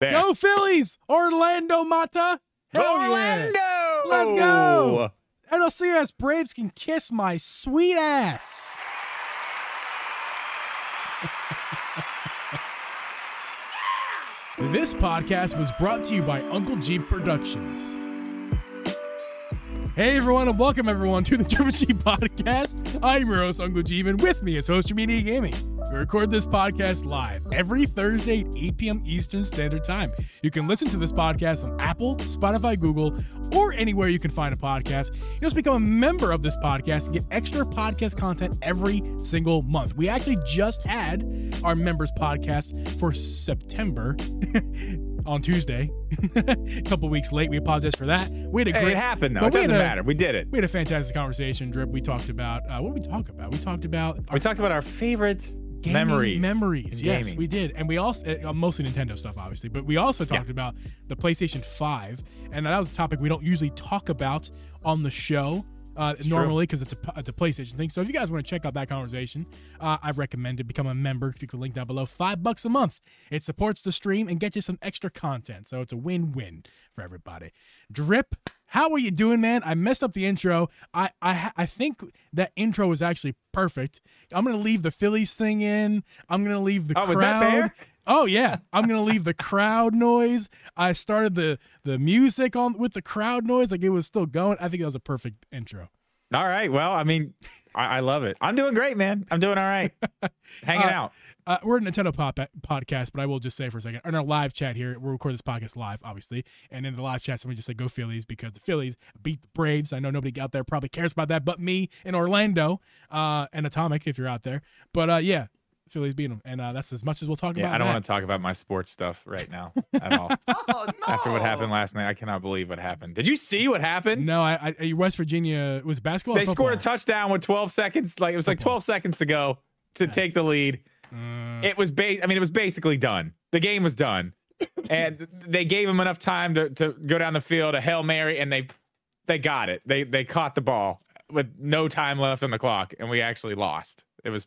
There. Go Phillies! Orlando Mata! Hell yeah! Orlando! Let's go! NLCS Braves can kiss my sweet ass. this podcast was brought to you by Uncle Geeb Productions. Hey everyone, and welcome everyone to the Drip & Geeb Podcast. I'm your host, Uncle Geeb, and with me is Host Media Gaming. We record this podcast live every Thursday at 8 p.m. Eastern Standard Time. You can listen to this podcast on Apple, Spotify, Google, or anywhere you can find a podcast. You just become a member of this podcast and get extra podcast content every single month. We actually just had our members podcast for September on Tuesday. a couple weeks late. We apologize for that. We had a Hey, great it happened though. It doesn't a- matter. We did it. we had a fantastic conversation, Drip. We talked about uh, what did we talk about? We talked about We talked about our favorite gaming memories. Memories, yes, gaming. we did, and we also uh, mostly Nintendo stuff, obviously, but we also talked about the PlayStation Five, and that was a topic we don't usually talk about on the show. Uh, normally, because it's a, it's a PlayStation thing. So if you guys want to check out that conversation, uh, I recommend to become a member. Click the link down below. Five bucks a month. It supports the stream and gets you some extra content. So it's a win-win for everybody. Drip, how are you doing, man? I messed up the intro. I I I think that intro was actually perfect. I'm gonna leave the Phillies thing in. I'm gonna leave the Oh, crowd. Oh yeah, I'm gonna leave the crowd noise. I started the the music on with the crowd noise, like it was still going. I think that was a perfect intro. All right. Well, I mean, I, I love it. I'm doing great, man. I'm doing all right. Hanging Uh, out. Uh, we're a Nintendo pop- podcast, but I will just say for a second, in our live chat here, we'll record this podcast live, obviously, and in the live chat, somebody just said "Go Phillies" because the Phillies beat the Braves. I know nobody out there probably cares about that, but me in Orlando uh, and Atomic, if you're out there. But uh, yeah, Phillies beat them, and uh, that's as much as we'll talk about. Yeah, about. I don't that. want to talk about my sports stuff right now at all. Oh no! After what happened last night, I cannot believe what happened. Did you see what happened? No, I, I West Virginia was basketball. They scored a touchdown with 12 seconds. Like it was like 12 seconds to go to take the lead. Uh, It was ba- I mean, it was basically done. The game was done, and they gave him enough time to, to go down the field, a hail mary, and they they got it. They they caught the ball with no time left on the clock, and we actually lost. It was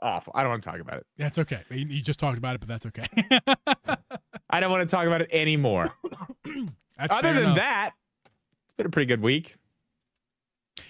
awful. I don't want to talk about it. that's okay. You you just talked about it, but that's okay. I don't want to talk about it anymore. That's Other than enough. that, it's been a pretty good week.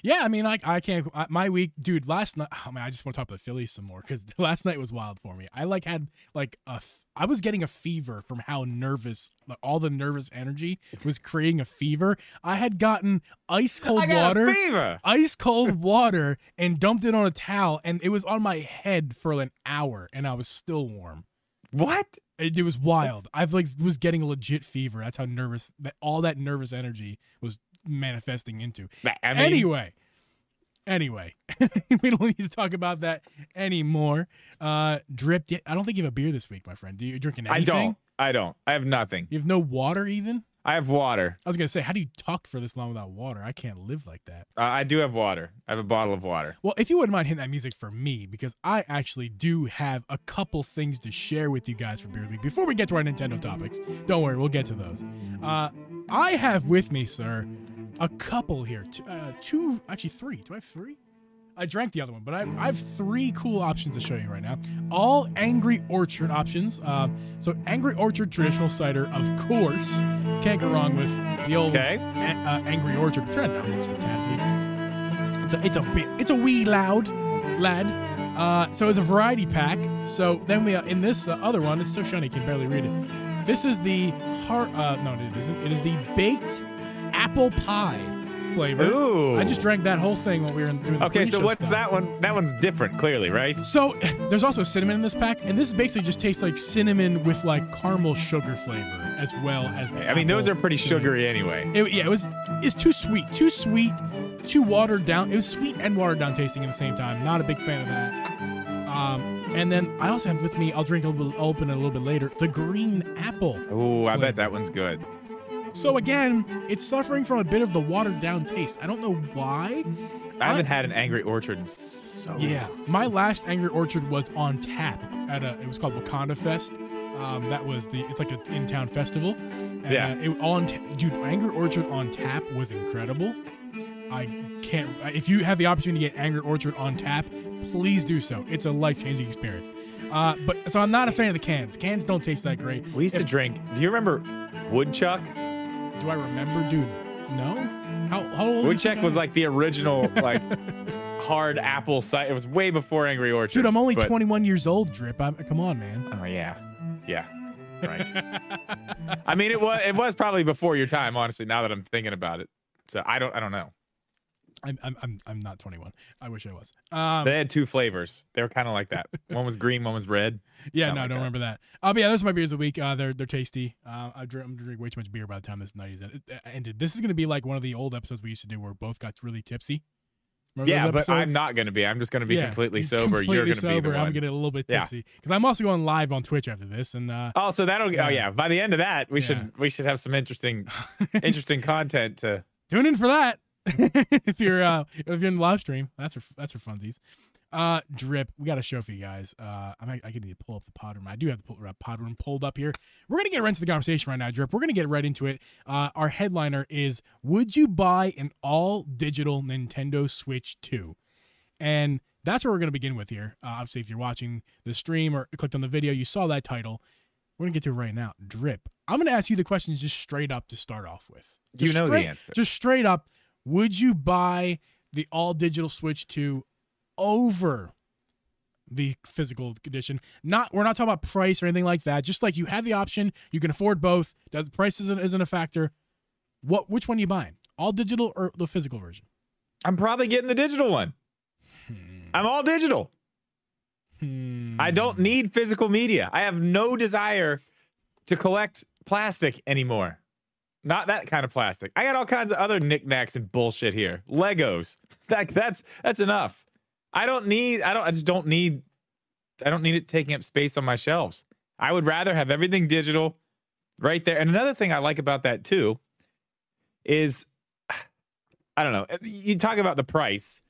Yeah, I mean, like I can't. I, my week, dude. Last night, oh man, I just want to talk about the Phillies some more because last night was wild for me. I like had like a. f- I was getting a fever from how nervous, like, all the nervous energy was creating a fever. I had gotten ice cold water, a fever. ice cold water, and dumped it on a towel, and it was on my head for an hour, and I was still warm. What? It, it was wild. I've like was getting a legit fever. That's how nervous that all that nervous energy was manifesting into. I mean, anyway, anyway, we don't need to talk about that anymore. Uh, drip. yeah, I don't think you have a beer this week, my friend. Do you drinking anything? I don't. I don't. I have nothing. You have no water, even. I have water. I was gonna say, how do you talk for this long without water? I can't live like that. Uh, I do have water. I have a bottle of water. Well, if you wouldn't mind hitting that music for me, because I actually do have a couple things to share with you guys for Beer Week. Before we get to our Nintendo topics, don't worry, we'll get to those. Uh, I have with me, sir, a couple here. Two, uh, two actually three. Do I have three? I drank the other one, but I, I have three cool options to show you right now. All Angry Orchard options. Um, so Angry Orchard traditional cider, of course. Can't go wrong with the old Okay. a- uh, Angry Orchard. Turn it down just a tad, please. It's a, it's a bit. It's a wee loud, lad. Uh, so it's a variety pack. So then we uh, in this uh, other one, it's so shiny you can barely read it. This is the heart. Uh, no, it isn't. It is the baked apple pie flavor. Ooh. I just drank that whole thing while we were doing the Okay, so what's stuff. that one? That one's different, clearly, right? So there's also cinnamon in this pack, and this basically just tastes like cinnamon with like caramel sugar flavor as well as the. I mean, those are pretty cinnamon. sugary anyway. It, yeah, it was. It's too sweet, too sweet, too watered down. It was sweet and watered down tasting at the same time. Not a big fan of that. Um, and then I also have with me. I'll drink a little. Open it a little bit later. The green apple. Ooh, I bet that one's good. So again, it's suffering from a bit of the watered down taste. I don't know why. I haven't had an Angry Orchard in so Yeah, my last Angry Orchard was on tap at a. It was called Wakanda Fest. Um, that was the. It's like an in-town festival. And, Yeah. Uh, it, on ta- dude, Angry Orchard on tap was incredible. I can't. If you have the opportunity to get Angry Orchard on tap, please do so. It's a life changing experience. Uh, but so I'm not a fan of the cans. Cans don't taste that great. We used to drink. Do you remember Woodchuck? Do I remember, dude? No. How, how old? Woodchuck was like the original like hard apple cider. It was way before Angry Orchard. Dude, I'm only but- 21 years old. Drip. I'm, come on, man. Oh yeah, yeah, right. I mean, it was it was probably before your time, honestly. Now that I'm thinking about it, so I don't I don't know. I'm, I'm, I'm, I'm not 21. I wish I was. Um, They had two flavors. They were kind of like that. One was green, one was red. Yeah, no, like don't that. remember that. Uh, but yeah, those are my beers of the week. Uh, they're they're tasty. Uh, I drink, I'm gonna drink way too much beer by the time this night is ended. This is gonna be like one of the old episodes we used to do where both got really tipsy. Remember yeah, but I'm not going to be. I'm just going to be Yeah, completely sober. completely You're going to be the I'm getting a little bit tipsy because I'm also going live on Twitch after this, and uh, Oh, so that'll. Yeah. Oh yeah. By the end of that, we Yeah. should we should have some interesting interesting content to. tune in for that if you're uh if you're in the live stream that's for that's for funsies uh drip. We got a show for you guys. Uh i might i could need to pull up the pod room. I do have the uh, pod room pulled up here. We're gonna get right into the conversation right now drip. We're gonna get right into it. Uh our headliner is would you buy an all digital nintendo switch 2 and that's what we're gonna begin with here. Uh, obviously if you're watching the stream or clicked on the video you saw that title. We're gonna get to it right now. Drip i'm gonna ask you the questions just straight up to start off with. You Just know the answer. just straight up, would you buy the all digital Switch 2 over the physical condition. Not we're not talking about price or anything like that. Just like you have the option, you can afford both. Does price isn't, isn't a factor. What which one are you buying? All digital or the physical version? I'm probably getting the digital one. I'm all digital. Hmm. I don't need physical media. I have no desire to collect plastic anymore. Not that kind of plastic. I got all kinds of other knickknacks and bullshit here. Legos. That, that's that's enough. I don't need. I don't. I just don't need. I don't need it taking up space on my shelves. I would rather have everything digital, right there. And another thing I like about that too, is, I don't know. You talk about the price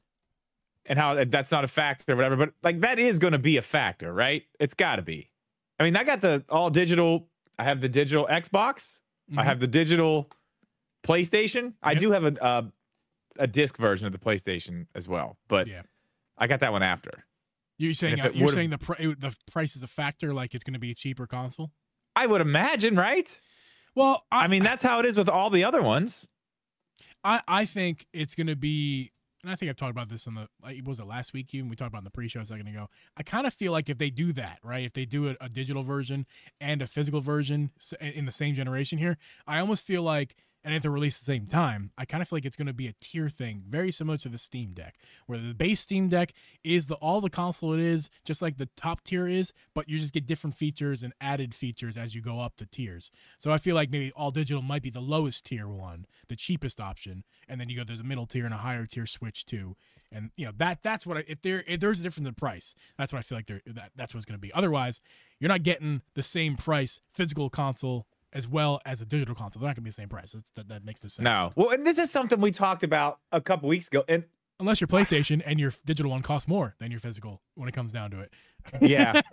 and how that's not a factor or whatever, but like that is going to be a factor, right? It's got to be. I mean, I got the all digital. I have the digital Xbox. I Mhm. have the digital PlayStation. I do have a, a a disc version of the PlayStation as well, but Yeah. I got that one after. You're saying uh, you're saying the pri- the price is a factor, like it's going to be a cheaper console. I would imagine, right? Well, I, I mean, that's how it is with all the other ones. I, I think it's going to be, and I think I've talked about this in the, like, was it last week even? We talked about in the pre show a second ago. I kind of feel like if they do that, right? If they do a, a digital version and a physical version in the same generation here, I almost feel like, and if they're released at the same time, I kind of feel like it's going to be a tier thing, very similar to the Steam Deck, where the base Steam Deck is the all the console it is, just like the top tier is, but you just get different features and added features as you go up the tiers. So I feel like maybe all digital might be the lowest tier one, the cheapest option, and then you go there's a middle tier and a higher tier Switch too. And you know that that's what I, if there if there's a difference in price, that's what I feel like there that that's what it's going to be. Otherwise, you're not getting the same price physical console as well as a digital console. They're not going to be the same price. That's, that that makes no sense. No. Well, and this is something we talked about a couple weeks ago. And unless your PlayStation and your digital one costs more than your physical when it comes down to it. yeah,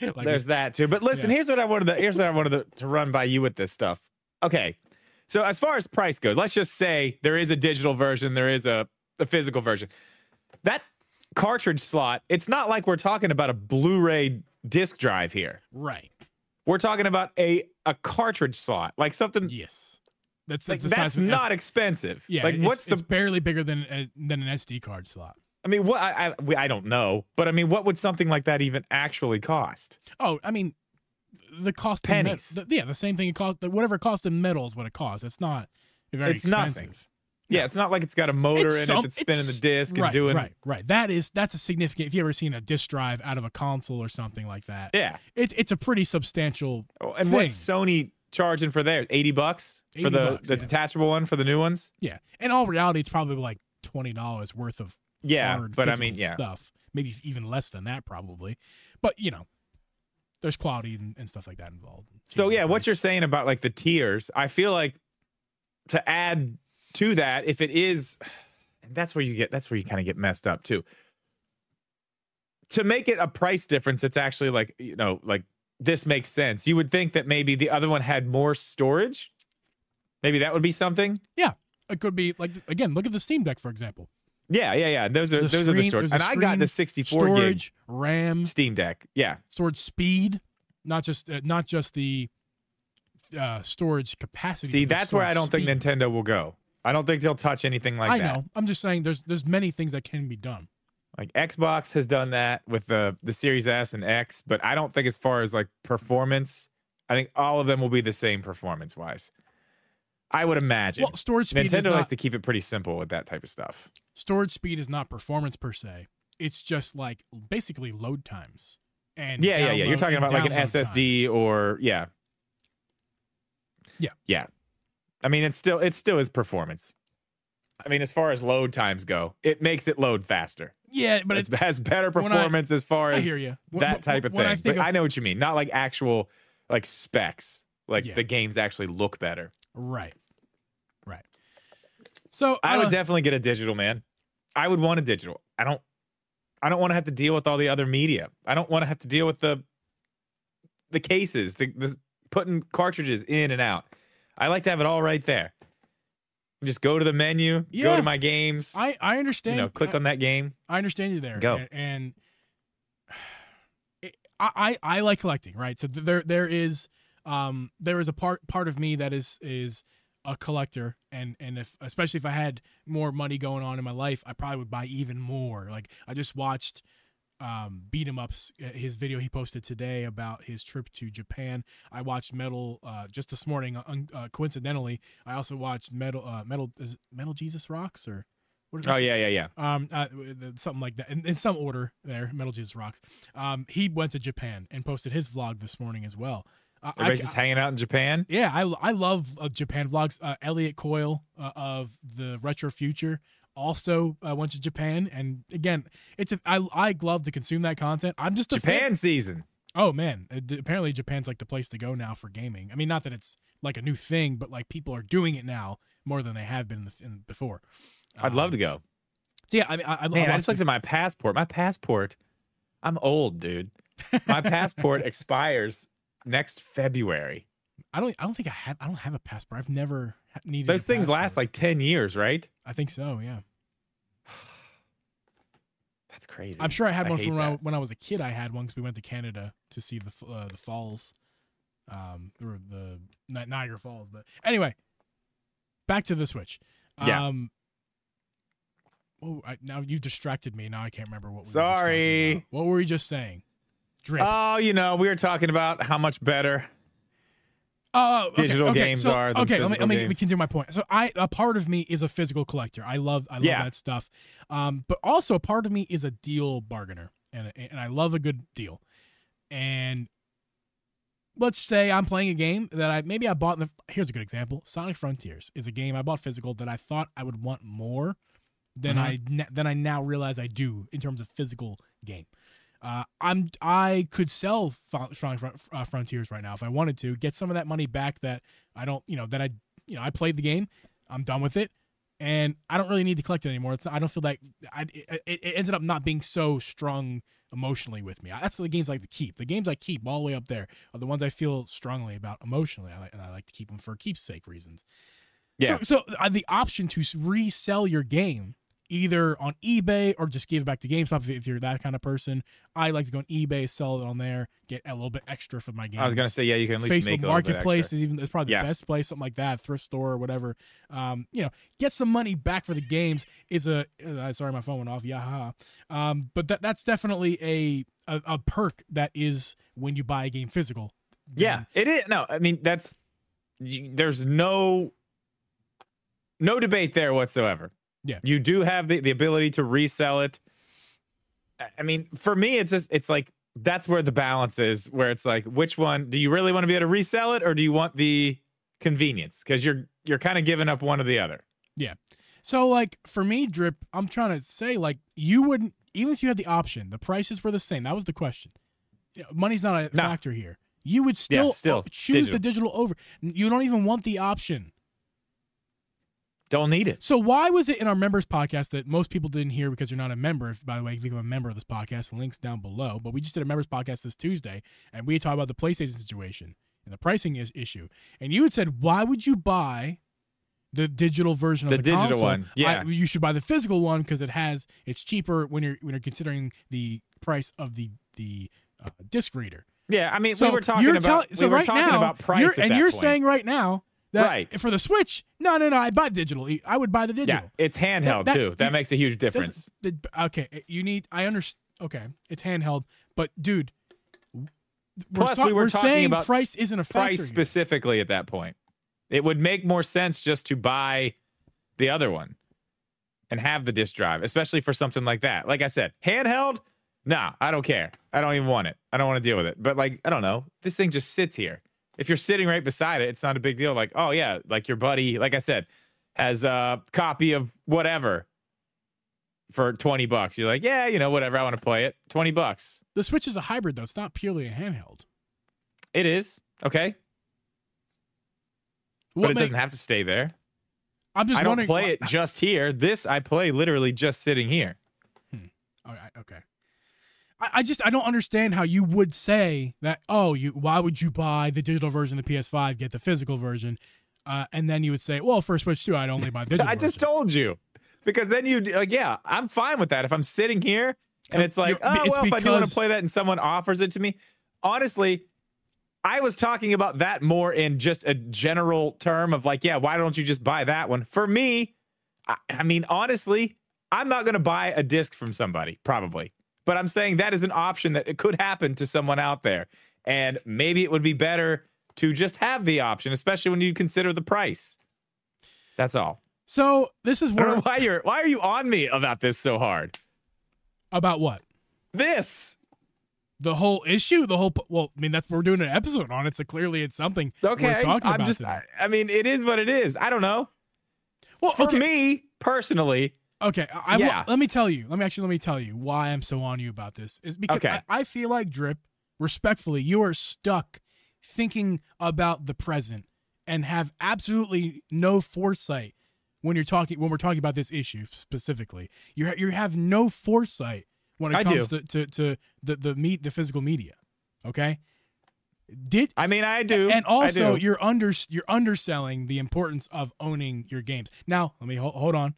Like, there's that too. But listen, Yeah. here's what I wanted to here's what I wanted to, to run by you with this stuff. Okay. So as far as price goes, let's just say there is a digital version, there is a, a physical version. That cartridge slot, it's not like we're talking about a Blu-ray disc drive here. right. We're talking about a a cartridge slot, like something Yes. That's, like that's the of S- not expensive. Yeah, like it's, what's the it's barely bigger than a, than an SD card slot. I mean, what I I, we- I don't know, but I mean, what would something like that even actually cost? Oh, I mean, the cost met- Pennies. the- yeah, the same thing it cost. Whatever it costs in metal is what it costs. It's not very It's expensive. nothing. Yeah, it's not like it's got a motor It's in some- it that's spinning the disc and doing. right, right. That is that's a significant. If you ever seen a disc drive out of a console or something like that, Yeah. it, it's a pretty substantial. Oh, And thing. what's Sony charging for theirs? Eighty bucks 80 for the bucks, the yeah. detachable one for the new ones. Yeah, in all reality, it's probably like twenty dollars worth of Yeah, hard but I mean, yeah, stuff. Maybe even less than that, probably. But you know, there's quality and, and stuff like that involved. So yeah, what you're saying about like the tiers, I feel like to add to that, if it is, and that's where you get that's where you kind of get messed up too. To make it a price difference, it's actually like you know, like this makes sense. You would think that maybe the other one had more storage. Maybe that would be something. Yeah, it could be like again, look at the Steam Deck for example. Yeah, yeah, yeah. Those are The those are the storage. And a I got the screen, 64 gig RAM, Steam Deck. Yeah. storage speed, not just uh, not just the uh, storage capacity. See, that's where I don't think. Nintendo will go. I don't think they'll touch anything like I that. I know. I'm just saying there's there's many things that can be done. Like Xbox has done that with the the Series S and X, but I don't think as far as like performance, I think all of them will be the same performance wise. I would imagine. Well, storage speed is Nintendo not likes to keep it pretty simple with that type of stuff. storage speed is not performance per se. It's just like basically load times. And Yeah, yeah, yeah. You're talking about like an SSD times. or yeah. Yeah. Yeah. I mean, it's still it still is performance. I mean, as far as load times go, it makes it load faster. Yeah, but It has better when I- performance as far as I hear you. that type of when thing. I but of, I know what you mean. Not like actual like specs. Like Yeah. the games actually look better. right, right. So I uh, would definitely get a digital, man. I would want a digital. I don't I don't want to have to deal with all the other media. I don't want to have to deal with the the cases, the, the putting cartridges in and out. I like to have it all right there. Just go to the menu, go to my games, I I you understand. know, click I, on that game. I understand you there. Go. And, and it, I, I I like collecting, right? So there there is um there is a part part of me that is is a collector and and if especially if I had more money going on in my life, I probably would buy even more. Like I just watched um beat 'em ups uh, his video he posted today about his trip to Japan. I watched Metal uh just this morning uh, uh, coincidentally. I also watched Metal uh Metal is Metal Jesus Rocks or what is Oh yeah, yeah, yeah. um, uh, something like that, in, in some order. There, Metal Jesus rocks. Um, he went to Japan and posted his vlog this morning as well. Uh, I, Everybody's just hanging out in Japan. yeah, I, I love uh, Japan vlogs. Uh, Elliot Coyle uh, of the Retro Future also uh, went to Japan, and again, it's a, I I love to consume that content. I'm just a fan- Japan season. Oh man, Uh, d- apparently Japan's like the place to go now for gaming. I mean, not that it's like a new thing, but like people are doing it now more than they have been in the, in, before. I'd love to go. So yeah, I mean, I, I, Man, I watched just looked at my passport. My passport, I'm old, dude. My passport expires next February. I don't. I don't think I have. I don't have a passport. I've never needed. Those things last like 10 years, right? I think so. Yeah. That's crazy. I'm sure I had I one from when I, when I was a kid. I had one because we went to Canada to see the uh, the falls, um, or the Ni- Niagara Falls. But anyway, back to the Switch. Yeah. Um, oh, I, now you've distracted me. Now I can't remember what. We were Sorry. about. What were we just saying? Drip. Oh, you know, we were talking about how much better. Oh, okay, digital okay, games so, are okay. Let me let me, let me games. continue my point. So I a part of me is a physical collector. I love I love Yeah. that stuff. Um, but also a part of me is a deal bargainer, and and I love a good deal. And let's say I'm playing a game that I maybe I bought. In the, here's a good example: Sonic Frontiers is a game I bought physical that I thought I would want more than Mhm. I than I now realize I do in terms of physical game. Uh, I'm I could sell Strong uh, Frontiers right now if I wanted to get some of that money back that I don't you know that I you know I played the game I'm done with it and I don't really need to collect it anymore. It's, I don't feel like I, it, it ended up not being so strong emotionally with me. That's the games I like to keep. The games I keep all the way up there are the ones I feel strongly about emotionally, I like, and I like to keep them for keepsake reasons. Yeah. So, so uh, the option to resell your game either on eBay or just give it back to GameStop if, if you're that kind of person. I like to go on eBay, sell it on there, get a little bit extra for my games. I was gonna say, yeah, you can at least make Facebook a little bit Marketplace is even is probably Yeah. the best place, something like that, thrift store or whatever. Um, you know, get some money back for the games is a. Uh, sorry, my phone went off. Yeah, um, but that that's definitely a, a a perk that is when you buy a game physical. Yeah, it is. No, I mean that's you, there's no no debate there whatsoever. Yeah. you do have the, the ability to resell it. I- mean, for me, it's just it's like that's where the balance is. Where it's like, which one do you really want to be able to resell it, or do you want the convenience? Because you're you're kind of giving up one or the other. Yeah. So like for me, drip, I'm trying to say like you wouldn't even if you had the option, the prices were the same. That was the question. Money's not a No. factor here. You would still, uh, still, o- choose the digital. digital over. You don't even want the option. Don't need it. So why was it in our members podcast that most people didn't hear because you're not a member? If by the way, you become a member of this podcast, the links down below. But we just did a members podcast this Tuesday, and we talked about the PlayStation situation and the pricing is issue. And you had said, why would you buy the digital version The of the digital console. one, yeah. I- you should buy the physical one because it has it's cheaper when you're when you're considering the price of the the uh, disc reader. Yeah, I mean, So we were talking you're about tell- so we right talking now, about price, you're, and you're point. saying right now that Right. for the Switch, no, no, no, I buy digital. I would buy the digital. yeah, it's handheld That- too. That you- makes a huge difference. the- okay, you need. I understand. Okay, it's handheld, but dude, we're Plus, ta- we were we're talking saying about price isn't a factor. Price here. specifically at that point, it would make more sense just to buy the other one and have the disk drive, especially for something like that. Like I said, handheld. Nah, I don't care. I don't even want it. I don't want to deal with it. But like, I don't know. This thing just sits here. If you're sitting right beside it, it's not a big deal. Like, oh yeah, like your buddy, like I said, has a copy of whatever for 20 bucks. You're like, yeah, you know, whatever. I want to play it. 20 bucks. The Switch is a hybrid, though. It's not purely a handheld. It is. Okay. What but it make- doesn't have to stay there. I'm just I don't play it just here. This I play literally just sitting here. Hmm. All right, okay. I, I just I don't understand how you would say that. Oh, you why would you buy the digital version of the PS5, get the physical version, uh, and then you would say, well, for Switch 2, I'd only buy digital. I just version. told you. Because then you like, yeah, I'm fine with that. If I'm sitting here and it's like, oh it's well, if I do want to play that and someone offers it to me, honestly, I was talking about that more in just a general term of like, yeah, why don't you just buy that one? For me, I, I mean, honestly, I'm not going to buy a disc from somebody, probably. But I'm saying that is an option that it could happen to someone out there. And maybe it would be better to just have the option, especially when you consider the price. That's all. So this is where why you're why are you on me about this so hard? about what This. the whole issue, the whole. Well, I mean that's what we're doing an episode on it, so clearly it's something Okay. we're talking I'm about. just. I, I mean, it is what it is. I don't know. well, For okay, me personally, Okay, I, I will- let me tell you. Let me actually let me tell you why I'm so on you about this. Is because Okay. I, I feel like Drip, respectfully, you are stuck thinking about the present and have absolutely no foresight when you're talking when we're talking about this issue specifically. You you have no foresight when it I comes to, to to the the meat the physical media. Okay, did I mean, I do. and also do. you're under you're underselling the importance of owning your games. Now, let me hold, hold on.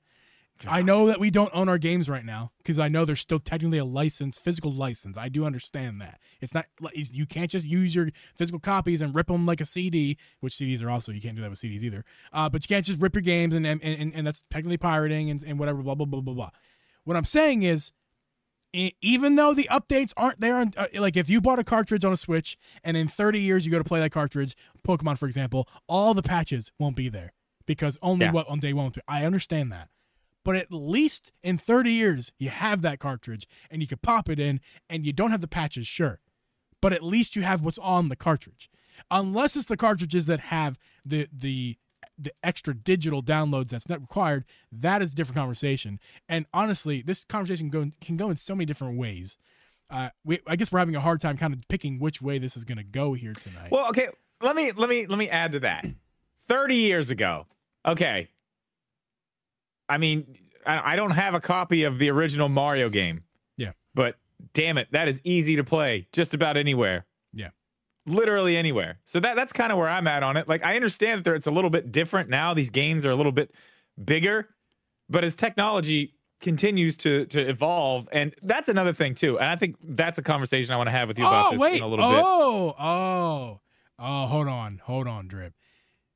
I know that we don't own our games right now because I know there's still technically a license, physical license. I do understand that it's not it's, you can't just use your physical copies and rip them like a CD, which CDs are also you can't do that with CDs either. Uh, but you can't just rip your games and and, and, and that's technically pirating and, and whatever blah blah blah blah blah. What I'm saying is even though the updates aren't there on uh, like if you bought a cartridge on a switch and in 30 years you go to play that cartridge pokemon for example all the patches won't be there because only Yeah. what on day one i understand that but at least in 30 years you have that cartridge and you can pop it in and you don't have the patches sure but at least you have what's on the cartridge unless it's the cartridges that have the the the extra digital downloads that's not required that is a different conversation and honestly this conversation go, can go in so many different ways uh, we, I guess we're having a hard time kind of picking which way this is going to go here tonight. Well, okay. Let me let me let me add to that. Thirty years ago. Okay. I mean, I, don't have a copy of the original Mario game. Yeah. But damn it, that is easy to play just about anywhere. Yeah. Literally anywhere. So that that's kind of where I'm at on it. Like I understand that there, it's a little bit different now. These games are a little bit bigger, but as technology continues to to evolve, and that's another thing too. And I think that's a conversation I want to have with you about oh this wait! in a little bit. oh oh oh! Hold on, hold on, drip.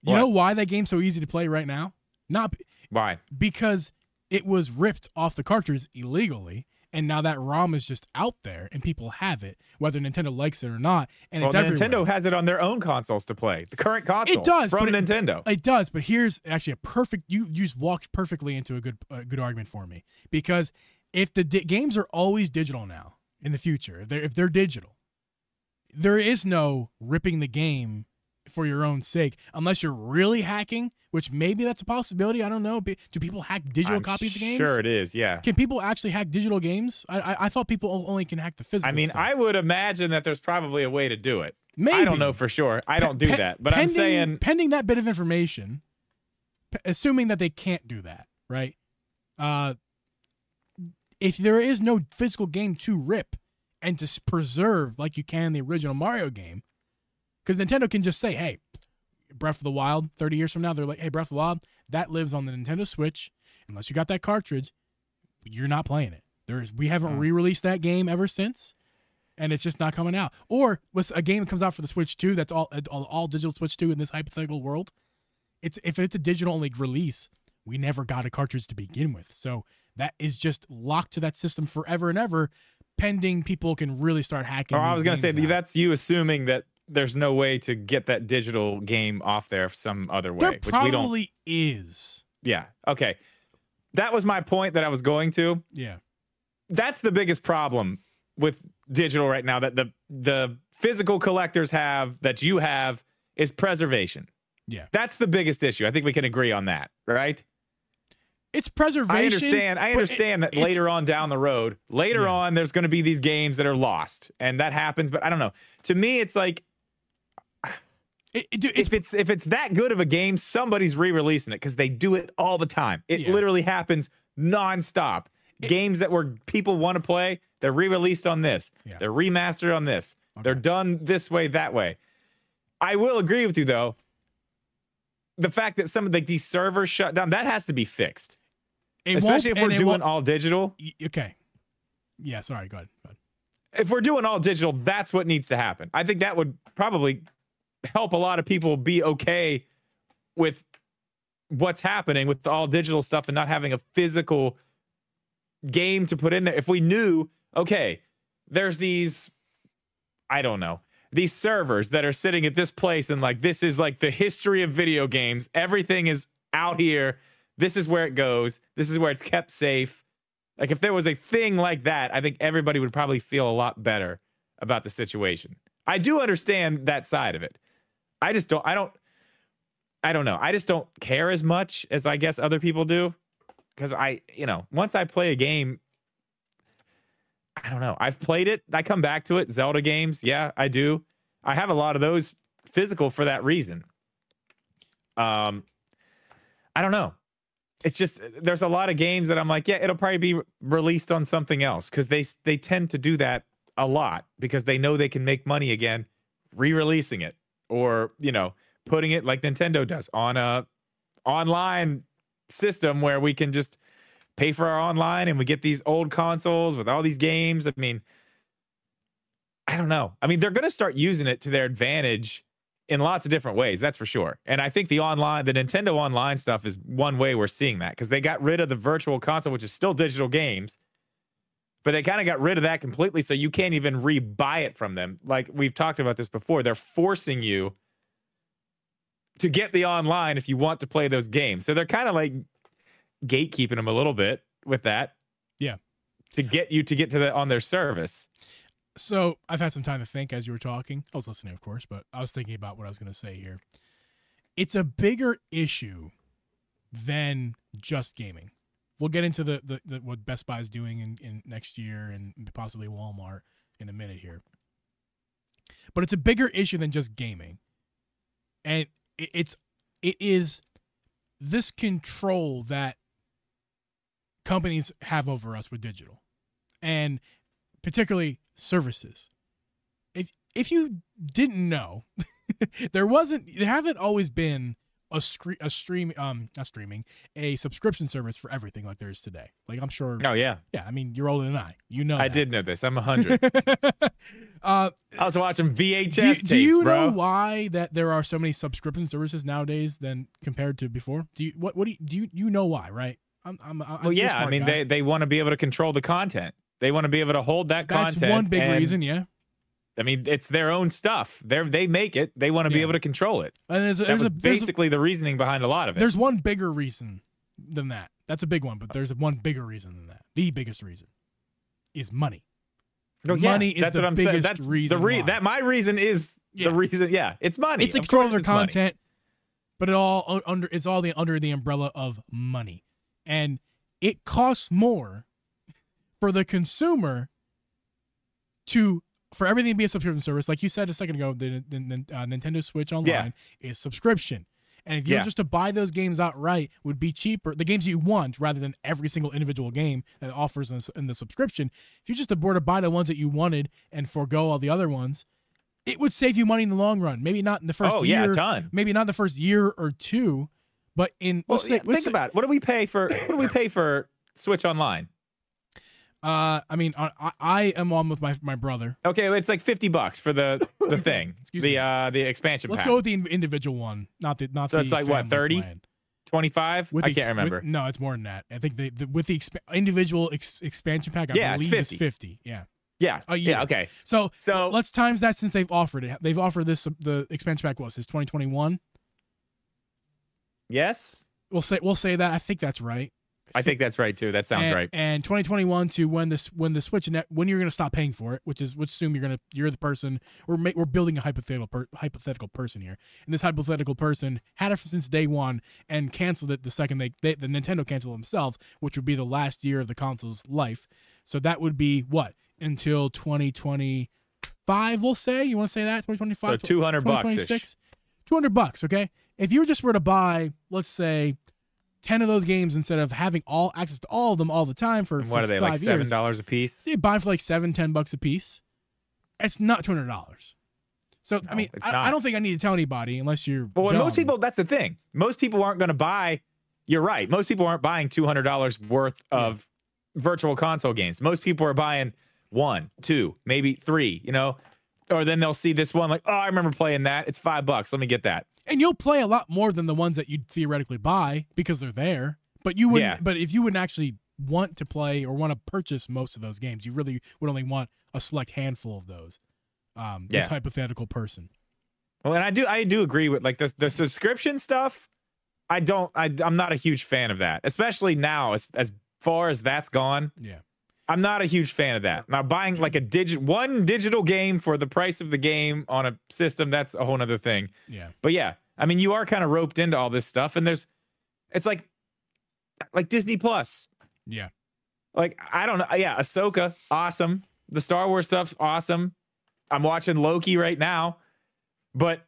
You What? know why that game's so easy to play right now? Not Why? because it was ripped off the cartridge illegally, and now that ROM is just out there and people have it, whether Nintendo likes it or not, and Well, it's everywhere. Nintendo has it on their own consoles to play. The current console. It does from but it- Nintendo. It does, but here's actually a perfect. You you just walked perfectly into a good a good argument for me because if the di- games are always digital now in the future, if they're, if they're digital, there is no ripping the game for your own sake unless you're really hacking, which maybe that's a possibility. I don't know. Do people hack digital I'm copies of games? Sure, it is. Yeah. Can people actually hack digital games? I I, I thought people only can hack the physical. I mean, stuff. I would imagine that there's probably a way to do it. maybe I don't know for sure. I don't do that, but I'm saying pending that bit of information, p- assuming that they can't do that, right? Uh, if there is no physical game to rip and to preserve like you can the original Mario game, because Nintendo can just say, "Hey, Breath of the Wild 30 years from now, they're like, hey, Breath of the Wild, that lives on the Nintendo Switch. Unless you got that cartridge, you're not playing it. There's we haven't Oh. re-released that game ever since, and it's just not coming out. Or what's a game that comes out for the Switch 2 that's all all, all digital Switch 2 in this hypothetical world? It's if it's a digital only release, we never got a cartridge to begin with. So that is just locked to that system forever and ever, pending people can really start hacking. Or I was going to say out. that's you assuming that there's no way to get that digital game off there some other way, there which we don't. probably is. Yeah. Okay. That was my point that I was going to. Yeah. That's the biggest problem with digital right now that the the physical collectors have that you have is preservation. Yeah. That's the biggest issue. I think we can agree on that, right? It's preservation. I understand. I but it- understand that later on down the road, later Yeah. on, there's going to be these games that are lost, and that happens. But I don't know. To me, it's like It, it- if it's if it's that good of a game, somebody's re-releasing it because they do it all the time. It Yeah. literally happens nonstop. Games that were people want to play, they're re-released on this. Yeah. They're remastered on this. They're done this way, that way. I will agree with you though. The fact that some of like these servers shut down, that has to be fixed. it Especially if we're doing all digital. okay. Yeah. Sorry. Go ahead. Go ahead. if we're doing all digital, that's what needs to happen. I think that would probably help a lot of people be okay with what's happening with all digital stuff and not having a physical game to put in there. If we knew, okay, there's these, I don't know, these servers that are sitting at this place and like this is like the history of video games. Everything is out here. This is where it goes. This is where it's kept safe. Like if there was a thing like that, I think everybody would probably feel a lot better about the situation. I do understand that side of it. I just don't I don't I don't know. I just don't care as much as I guess other people do cuz I, you know, once I play a game I don't know. I've played it. I come back to it. Zelda games, yeah, I do. I have a lot of those physical for that reason. Um I don't know it's just there's a lot of games that I'm like, yeah, it'll probably be re- released on something else because they they tend to do that a lot because they know they can make money again, re-releasing it or you know putting it like Nintendo does on a online system where we can just pay for our online and we get these old consoles with all these games. I mean, I don't know. I mean, they're going to start using it to their advantage in lots of different ways. That's for sure. And I think the online, the Nintendo online stuff is one way we're seeing that because they got rid of the virtual console, which is still digital games, but they kind of got rid of that completely. So you can't even re-buy it from them. Like we've talked about this before, they're forcing you to get the online if you want to play those games. So they're kind of like gatekeeping them a little bit with that. Yeah. To get you to get to the on their service. So I've had some time to think as you were talking. I was listening, of course, but I was thinking about what I was going to say here. It's a bigger issue than just gaming. We'll get into the, the, the what Best Buy is doing in, in next year and possibly Walmart in a minute here. But it's a bigger issue than just gaming, and it, it's it is this control that companies have over us with digital, and particularly services. If if you didn't know, there wasn't there haven't always been a scre- a stream um not streaming a subscription service for everything like there is today. Like I'm sure Oh yeah. yeah, I mean you're older than I. You know I that. did know this. I'm a 100. uh I was watching VHS do, tapes, do you bro. know why that there are so many subscription services nowadays than compared to before? Do you what what do you do you, you know why, right? I'm I'm, I'm Well, yeah. I mean, guy. they they want to be able to control the content. They want to be able to hold that that's content. one big and- reason, yeah. I mean, it's their own stuff. They they make it. They want to be able to control it. And there's That there's was a there's a, basically the reasoning behind a lot of it. There's one bigger reason than that. That's a big one, but there's one bigger reason than that. The biggest reason is money. No, yeah, money is that's the what I'm saying. biggest That's reason The re- that my reason is Yeah. the reason. Yeah, it's money. It's Of control their it's money. content, but it all under it's all the under the umbrella of money, and it costs more for the consumer to for everything to be a subscription service. Like you said a second ago, the, the, the, uh, Nintendo Switch Online is subscription. And if you Yeah. just to buy those games outright, would be cheaper. The games you want, rather than every single individual game that offers in the, in the subscription. If you just were to buy the ones that you wanted and forego all the other ones, it would save you money in the long run. Maybe not in the first Oh, year. yeah, a ton. Maybe not in the first year or two, but in Well, let's say, let's think say- about it. What do we pay for? What do we pay for Switch Online? Uh, I mean, I, I- am on with my my brother. Okay, it's like fifty bucks for the the thing, Excuse the me. uh the expansion Let's pack. go with the individual one, not the not So the. it's like, what, family 30? plan. Twenty five. With I can't ex- with- remember. no, it's more than that. I think the, the with the exp- individual ex- expansion pack, I Yeah, it's believe 50. it's fifty. Yeah. yeah. Yeah. Okay. So So let's times that since they've offered it. They've offered this the expansion pack was this 2021. yes, We'll say we'll say that. I think that's right. I think that's right too. That sounds and, right. And 2021 to when this when the Switch net when you're going to stop paying for it, which is which assume you're going to you're the person we're ma- we're building a hypothetical per, hypothetical person here, and this hypothetical person had it since day one and canceled it the second they, they the Nintendo canceled themselves, which would be the last year of the console's life. So that would be what until 2025. We'll say you want to say that 2025. So two hundred bucks. 2026 200 bucks okay if you just were to buy let's say 10 of those games instead of having all access to all of them all the time for, And for what are they five like? seven dollars a piece. you buy for like seven ten bucks a piece it's not $200 so i mean I. I don't think i need to tell anybody unless you're But most people, that's the thing. Most people aren't going to buy. You're right. Most people aren't buying two hundred dollars worth of virtual console games. Most people are buying one, two, maybe three. You know, or then they'll see this one like, oh, I remember playing that. It's five bucks. Let me get that. And you'll play a lot more than the ones that you'd theoretically buy because they're there but you wouldn't Yeah. but if you wouldn't actually want to play or want to purchase most of those games you really would only want a select handful of those um this Yeah. hypothetical person Well, and I do, I do agree with like the the subscription stuff. I don't. I, I'm not a huge fan of that, especially now as as far as that's gone. yeah I'm not a huge fan of that. Now buying like a digit one digital game for the price of the game on a system, that's a whole nother thing. yeah But yeah, I mean you are kind of roped into all this stuff and there's it's like like Disney Plus. yeah Like I don't know. Yeah, Ahsoka, awesome. The Star Wars stuff, awesome. I'm watching Loki right now. But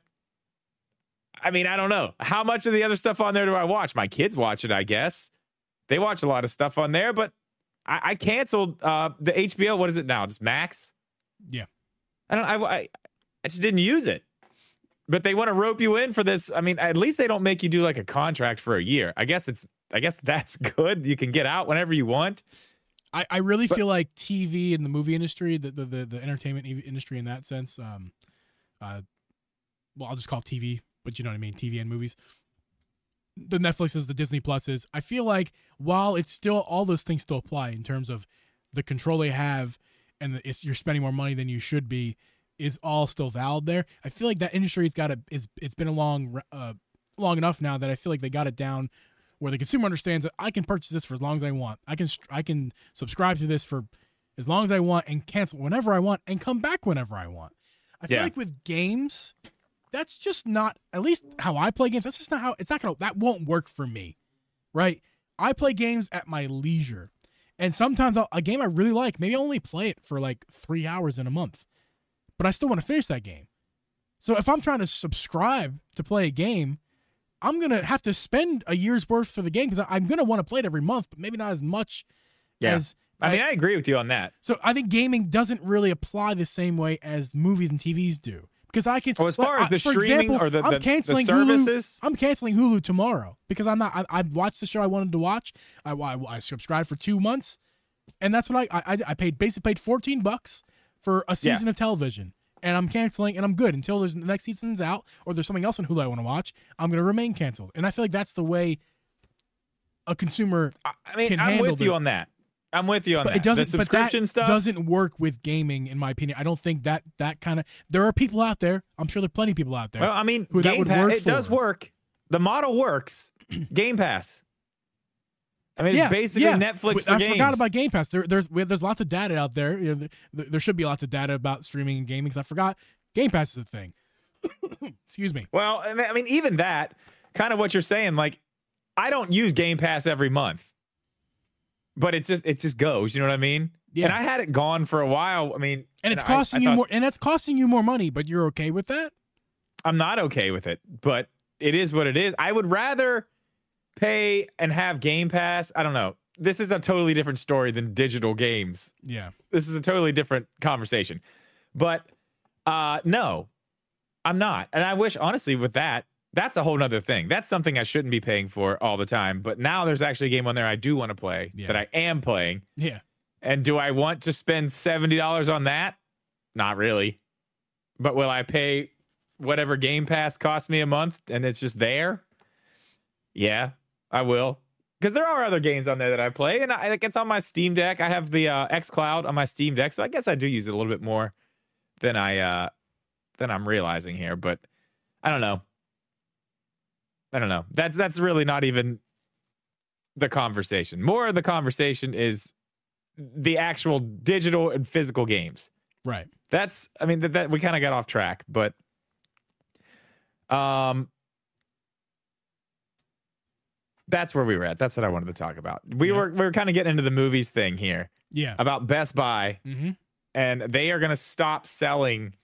I mean, I don't know. How much of the other stuff on there do I watch? My kids watch it, I guess. They watch a lot of stuff on there, but I, I canceled uh, the HBO. What is it now? Just Max? Yeah. I don't. I, I I just didn't use it. But they want to rope you in for this. I mean, at least they don't make you do like a contract for a year. I guess it's. I guess that's good. You can get out whenever you want. I, I really But- feel like TV and the movie industry, the the, the, the entertainment industry in that sense, um, uh, well, I'll just call it TV, but you know what I mean, TV and movies. The Netflixes, the Disney Pluses. I feel like while it's still all those things still apply in terms of the control they have, and the, it's you're spending more money than you should be, is all still valid there. I feel like that industry's got a is it's been along uh, long enough now that I feel like they got it down where the consumer understands that I can purchase this for as long as I want. I can I can subscribe to this for as long as I want and cancel whenever I want and come back whenever I want. I feel Yeah. like with games, that's just not at least how I play games. That's just not how it's not gonna that won't work for me, right? I play games at my leisure, and sometimes I'll, a game I really like, maybe I only play it for like three hours in a month, but I still want to finish that game. So if I'm trying to subscribe to play a game, I'm gonna have to spend a year's worth for the game because I'm gonna want to play it every month, but maybe not as much Yeah. as I mean, I agree with you on that. so I think gaming doesn't really apply the same way as movies and TVs do. Because I can. Well, as like, far as the for streaming example, or the- I'm the- the canceling services? Hulu, I'm canceling Hulu tomorrow because I'm not. I, I've watched the show I wanted to watch. I, I, I subscribed for two months, and that's what I I, I paid. Basically, paid 14 bucks for a season of television, and I'm canceling, and I'm good until there's the next season's out or there's something else on Hulu I want to watch. I'm gonna remain canceled, and I feel like that's the way a consumer I I mean, Can I'm with you on that. I'm with you on but that. it doesn't. the subscription that stuff doesn't work with gaming, in my opinion. I don't think that that kind of. There are people out there. I'm sure there are plenty of people out there. Well, I mean, who that Game would Pass, work it does work. The model works. Game Pass. I mean, it's basically yeah. Netflix for I games. forgot about Game Pass. There, there's there's lots of data out there. You know, there, there should be lots of data about streaming and gaming. 'cause I forgot Game Pass is a thing. Excuse me. Well, I mean, even that, kind of what you're saying. Like, I don't use Game Pass every month, but it just it just goes. You know what I mean? Yeah. And I had it gone for a while. I mean, And it's I- costing I you thought- more. And that's costing you more money. But you're okay with that? I'm not okay with it, but it is what it is. I would rather pay and have Game Pass. I don't know. This is a totally different story than digital games. Yeah. This is a totally different conversation. But Uh, no, I'm not. And I wish, honestly, with that, that's a whole nother thing. That's something I shouldn't be paying for all the time. But now there's actually a game on there I do want to play Yeah. that I am playing. Yeah. And do I want to spend $70 on that? Not really. But will I pay whatever Game Pass costs me a month and it's just there? Yeah, I will. Because there are other games on there that I play, and I like it's on my Steam Deck. I have the uh, X Cloud on my Steam Deck, so I guess I do use it a little bit more than I uh than I'm realizing here. But I don't know. I don't know. That's that's really not even the conversation. More of the conversation is the actual digital and physical games. Right. That's I mean that, that we kind of got off track, but um that's where we were at. That's what I wanted to talk about. We Yeah. were we were kind of getting into the movies thing here Yeah. about Best Buy Mm-hmm. and they are going to stop selling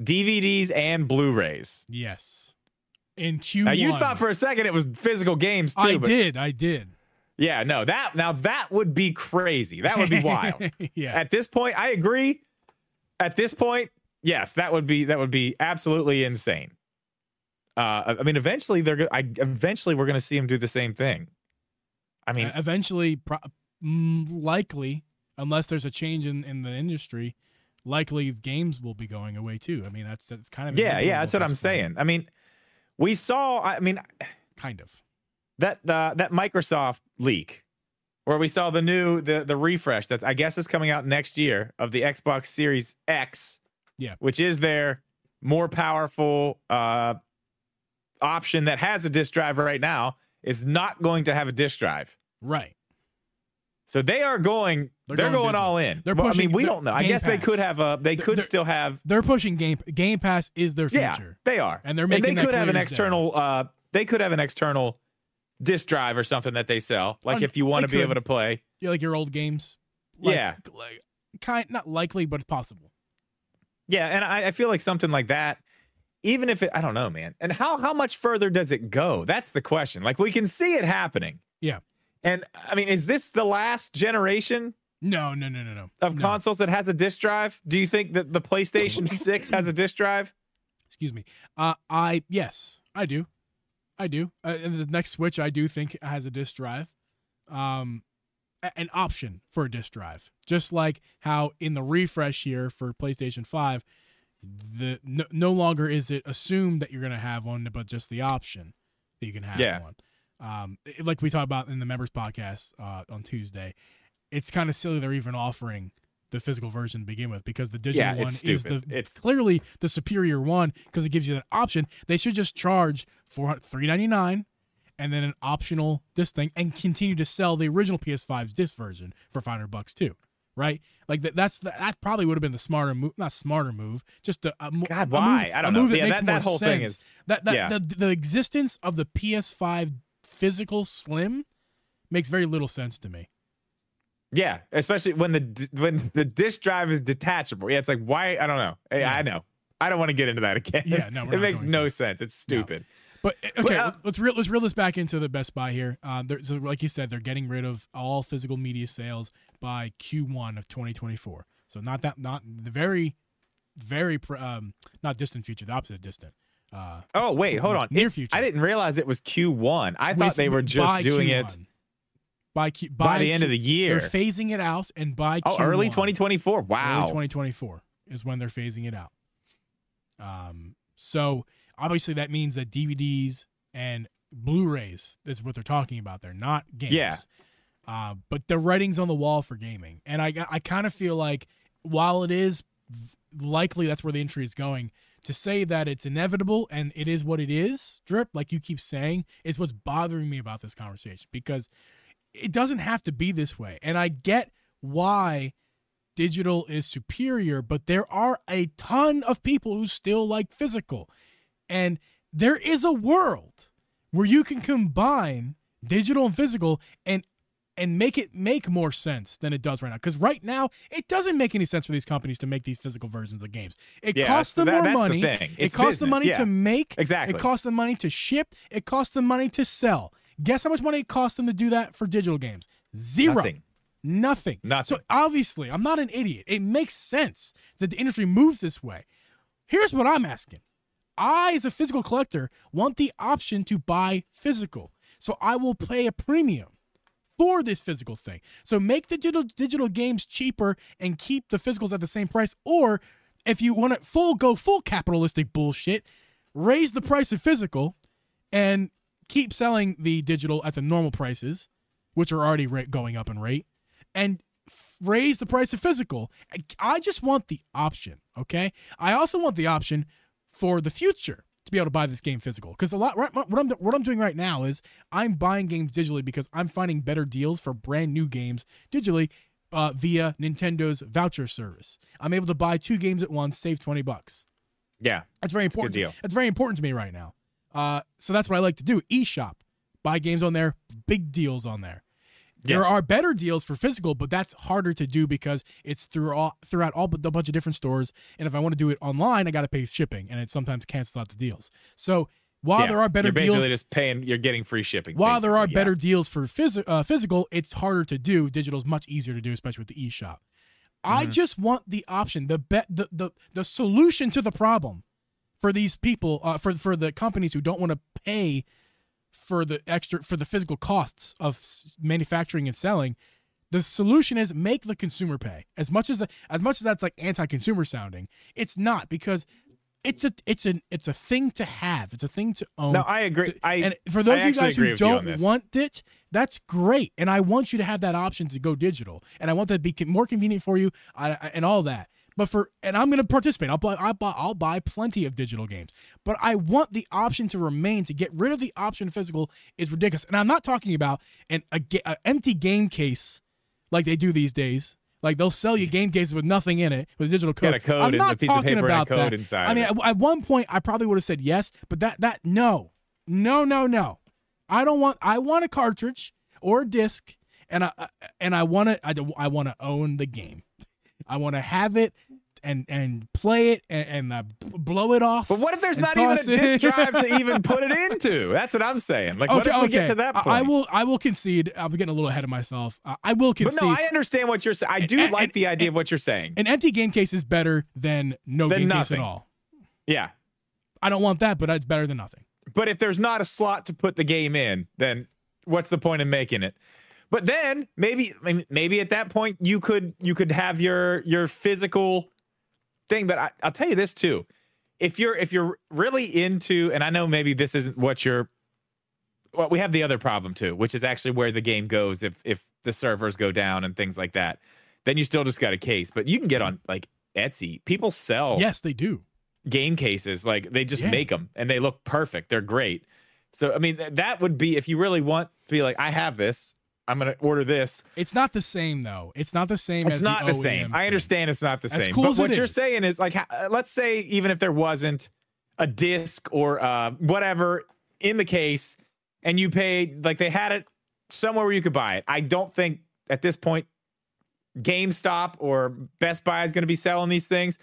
DVDs and Blu-rays. Yes. In Q1. Now you thought for a second it was physical games too, I did. I did. yeah, no, that now that would be crazy. That would be wild. yeah. At this point, I agree. At this point, yes, that would be that would be absolutely insane. Uh, I mean, eventually they're I eventually we're going to see them do the same thing. I mean, Uh, eventually, pro- mm, likely, unless there's a change in, in the industry, likely games will be going away too. I mean, that's that's kind of yeah, yeah, that's what I'm saying. I mean, we saw. I mean, Kind of. that uh, that Microsoft leak where we saw the new the the refresh that I guess is coming out next year of the Xbox Series X. Yeah. Which is their more powerful uh option that has a disk drive right now is not going to have a disk drive. Right. So they are going They're they're, going going, all in. They're Well, I mean, we don't know. I guess they could have a they could still have They're pushing game Game Pass is their future. yeah, they are. And they're making they could have an external uh they could have an external disk drive or something that they sell. Like if you want to be could. able to play. Yeah, like your old games. Like- Yeah. Like, kind not likely, but it's possible. Yeah, and I, I feel like something like that, even if it, I don't know, man. And how how much further does it go? That's the question. Like we can see it happening. Yeah. And I mean, is this the last generation No, no, no, no, no. of no. consoles that has a disk drive? Do you think that the PlayStation 6 has a disk drive? Excuse me. Uh, I yes, I do, I do. Uh, and the next Switch, I do think has a disk drive, um, an option for a disk drive. Just like how in the refresh here for PlayStation Five, the no, no longer is it assumed that you're going to have one, but just the option that you can have Yeah. one. Um, like we talked about in the members podcast uh, on Tuesday, it's kind of silly they're even offering the physical version to begin with because the digital Yeah, one is the. It's- clearly the superior one because it gives you that option. They should just charge four three ninety nine and then an optional disc thing and continue to sell the original PS5's disc version for five hundred bucks too. Right? Like that. That's the, that probably would have been the smarter move, not smarter move, just a, a, God, a move- why? I don't a know. move that Yeah, makes that- more that whole thing sense. is- that that yeah. the, the existence of the PS5 physical slim makes very little sense to me. Yeah, especially when the when the disk drive is detachable. Yeah, it's like why I don't know. Hey, Yeah. I know. I don't want to get into that again. Yeah, no, we're it makes no to. sense. It's stupid. But uh, okay, Well, let's reel let's reel this back into the Best Buy here. Um, there, so like you said, they're getting rid of all physical media sales by Q1 of 2024. So not that not the very, very pr- um not distant future, the opposite of distant. Uh, Oh wait, hold on. Near It's- future. I didn't realize it was Q1. I thought they were just doing it Q1. By Q, by, the end of the year. They're phasing it out, and by Oh, Q1, early 2024. Wow, Early Wow. 2024 is when they're phasing it out. Um, so obviously that means that DVDs and Blu-rays is what they're talking about. They're not games. Yeah. Uh, but the writing's on the wall for gaming, and I I kind of feel like while it is likely that's where the industry is going, to say that it's inevitable and it is what it is, drip like you keep saying, is what's bothering me about this conversation because it doesn't have to be this way, and I get why digital is superior, but there are a ton of people who still like physical. And there is a world where you can combine digital and physical and and make it make more sense than it does right now. Because right now, it doesn't make any sense for these companies to make these physical versions of games. It Yeah, costs them more that- the money. thing. It costs them business, money yeah. to make. Exactly. It costs them money to ship. It costs them money to sell. Guess how much money it costs them to do that for digital games? Zero. Nothing. Nothing. Nothing. So obviously, I'm not an idiot. It makes sense that the industry moves this way. Here's what I'm asking. I, as a physical collector, want the option to buy physical. So I will pay a premium for this physical thing. So make the digital digital games cheaper and keep the physicals at the same price. Or if you want to full go full capitalistic bullshit, raise the price of physical and keep selling the digital at the normal prices, which are already ra- going up in rate, and f- raise the price of physical. I- just want the option, okay? I also want the option for the future to be able to buy this game physical because a lot right, what I'm what I'm doing right now is I'm buying games digitally because I'm finding better deals for brand new games digitally uh, via Nintendo's voucher service. I'm able to buy two games at once, save 20 bucks. Yeah. That's very important. Good deal. That's very important to me right now. Uh, so that's what I like to do. eShop, buy games on there, big deals on there. There Yeah. are better deals for physical, but that's harder to do because it's through all throughout all but a bunch of different stores. And if I want to do it online, I got to pay shipping, and it sometimes cancels out the deals. So while Yeah. there are better You're basically deals, just paying. You're getting free shipping. while there are yeah. better deals for phys- uh, physical, it's harder to do. Digital is much easier to do, especially with the eShop. I Mm-hmm. just want the option, the bet, the, the the solution to the problem for these people, uh, for for the companies who don't want to pay for the extra for the physical costs of manufacturing and selling. The solution is make the consumer pay. As much as as much as that's like anti-consumer sounding, it's not because it's a it's an it's a thing to have. It's a thing to own. No, I agree. I and for those of you guys who with you on don't want it, that's great, and I want you to have that option to go digital, and I want that to be more convenient for you, I, I- and all that. But for and I'm going to participate. I'll buy, I'll buy I'll buy plenty of digital games, but I want the option to remain. To get rid of the option physical is ridiculous, and I'm not talking about an a, a empty game case like they do these days. Like they'll sell you game cases with nothing in it with a digital code. Code I'm and not a piece of talking paper and a about code that. inside I mean, at, at one point I probably would have said yes, but that that no, no, no, no. I don't want. I want a cartridge or a disc, and I and I want to. I, I want to own the game. I want to have it and and play it and, and uh, blow it off. But what if there's not even a disk drive to even put it into? That's what I'm saying. Like, what if we get to that I- point? I will. I will concede. I'm getting a little ahead of myself. Uh, I will But concede. no, I understand what you're saying. I do like and- the idea and- of what you're saying. An empty game case is better than no Than game case at all. yeah. I don't want that, but it's better than nothing. But if there's not a slot to put the game in, then what's the point in making it? But then maybe maybe at that point you could you could have your your physical thing. But I, I'll tell you this too: if you're if you're really into, and I know maybe this isn't what you're. Well, we have the other problem too, which is actually where the game goes if if the servers go down and things like that. Then you still just got a case, but you can get on like Etsy. People sell Yes, they do. game cases like they just Yeah. make them and they look perfect they're great so i mean th- that would be if you really want to be like i have this i'm gonna order this It's not the same though. It's not the same. it's as not the, OEM same i understand it's not the As same cool but as it what you're is. saying is like uh, let's say even if there wasn't a disc or uh, whatever in the case and you paid like they had it somewhere where you could buy it i don't think at this point GameStop or Best Buy is going to be selling these things.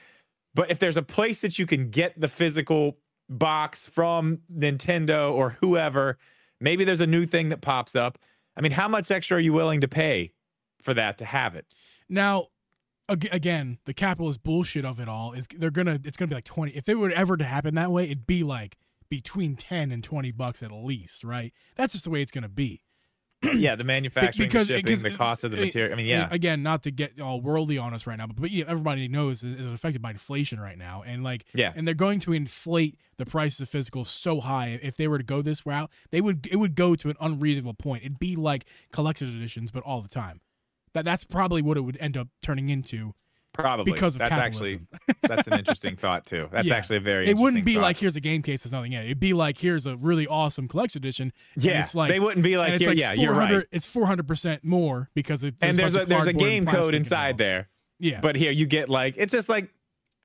But if there's a place that you can get the physical box from Nintendo or whoever, maybe there's a new thing that pops up. I mean, how much extra are you willing to pay for that to have it? Now, ag- again, the capitalist bullshit of it all is they're gonna. It's gonna be like twenty. If it were ever to happen that way, it'd be like between ten and twenty bucks at least, right? That's just the way it's gonna be. yeah, the manufacturing, the shipping, the cost of the material. I mean, yeah. Again, not to get all worldly on us right now, but, but yeah, everybody knows is, is affected by inflation right now, and like, Yeah. and they're going to inflate the prices of physical so high. If they were to go this route, they would it would go to an unreasonable point. It'd be like collector's editions, but all the time. That that's probably what it would end up turning into. Probably because of that's capitalism. actually that's an interesting thought too. That's Yeah. actually a very. It wouldn't be thought. like here's a game case, there's nothing in it. It'd be like here's a really awesome collector's edition. yeah. it's like they wouldn't be like, it's here, like yeah, you're 400 right. It's four hundred percent more because it, And there's a of there's a game code inside there. Yeah, But here you get like it's just like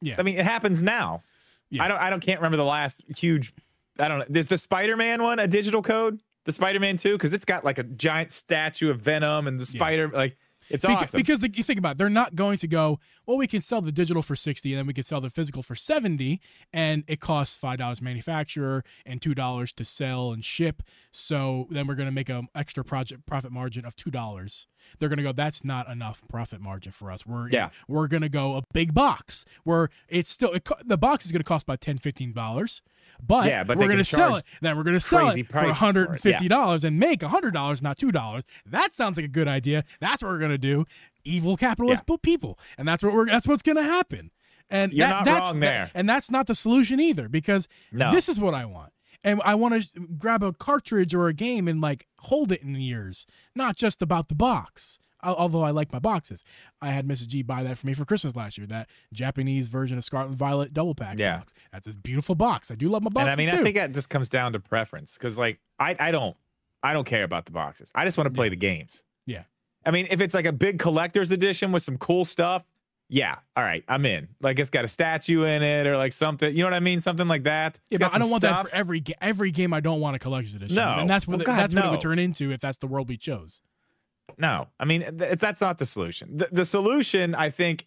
yeah. I mean it happens now. Yeah. I don't I don't can't remember the last huge I don't know. Is the Spider-Man one a digital code? The Spider-Man 2 cuz it's got like a giant statue of Venom and the Yeah. spider like It's Beca- awesome. Because the, you think about it, they're not going to go, well, we can sell the digital for 60 and then we can sell the physical for 70 and it costs $5 manufacturer and $2 to sell and ship. So then we're going to make an extra project profit margin of $2. They're going to go, that's not enough profit margin for us. We're Yeah. we're going to go a big box where it's still it, the box is going to cost about 10 $15. But, Yeah, but we're going to sell it. Then we're going to sell it for prices for it. $150 and make hundred dollars, not two dollars. That sounds like a good idea. That's what we're gonna do. Evil capitalist people, and that's what we're. That's what's gonna happen. And You're that, not that's wrong that- there. and that's not the solution either, because No. this is what I want. And I want to grab a cartridge or a game and like hold it in years, not just about the box. Although I like my boxes, I had Mrs. G buy that for me for Christmas last year. That Japanese version of Scarlet and Violet double pack Yeah. box. That's a beautiful box. I do love my and boxes I mean, too. I think that just comes down to preference because, like, I, I don't, I don't care about the boxes. I just want to play the games. yeah. I mean, if it's like a big collector's edition with some cool stuff, yeah, all right, I'm in. Like, it's got a statue in it or like something. You know what I mean? Something like that. Yeah, but I don't want stuff. that for every ga- every game. I don't want a collector's edition. No. and that's what Well, it- God, that's what it would turn into if that's the world we chose. No, I mean th- that's not the solution. The, the solution, I think,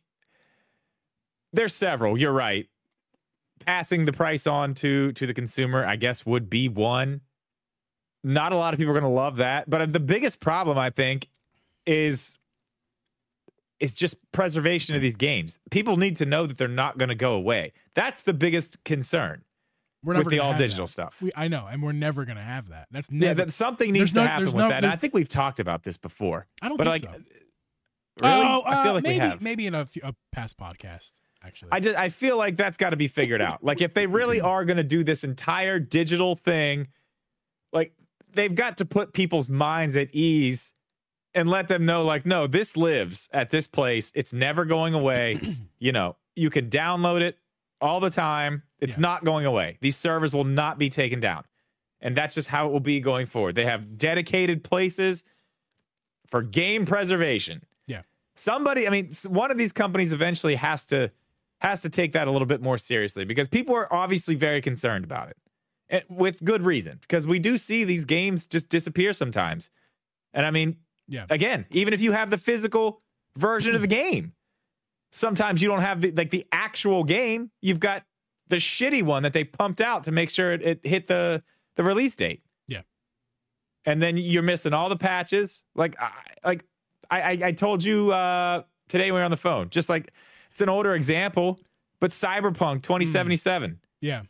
there's several. You're right. Passing the price on to to the consumer, I guess, would be one. Not a lot of people are going to love that, but the biggest problem, I think, is is just preservation of these games. People need to know that they're not going to go away. That's the biggest concern We're with the all digital that. stuff. We, I know, and we're never gonna have that. That's never. yeah, that something needs There's no- to happen with no- that. And I think we've talked about this before. I don't but think like, so. really, Oh, I feel uh, like maybe maybe in a, few, a past podcast actually. I just I feel like that's got to be figured out. Like if they really are going to do this entire digital thing, like they've got to put people's minds at ease and let them know like no, this lives at this place. It's never going away. you know, you can download it all the time. It's Yeah. not going away. These servers will not be taken down. And that's just how it will be going forward. They have dedicated places for game preservation yeah, somebody i mean one of these companies eventually has to has to take that a little bit more seriously because people are obviously very concerned about it and with good reason because we do see these games just disappear sometimes and i mean yeah. again even if you have the physical version of the game sometimes you don't have the like the actual game you've got the shitty one that they pumped out to make sure it, it hit the the release date Yeah. and then you're missing all the patches like i like i i, I told you uh today when we were on the phone just like it's an older example but cyberpunk 2077 Yeah.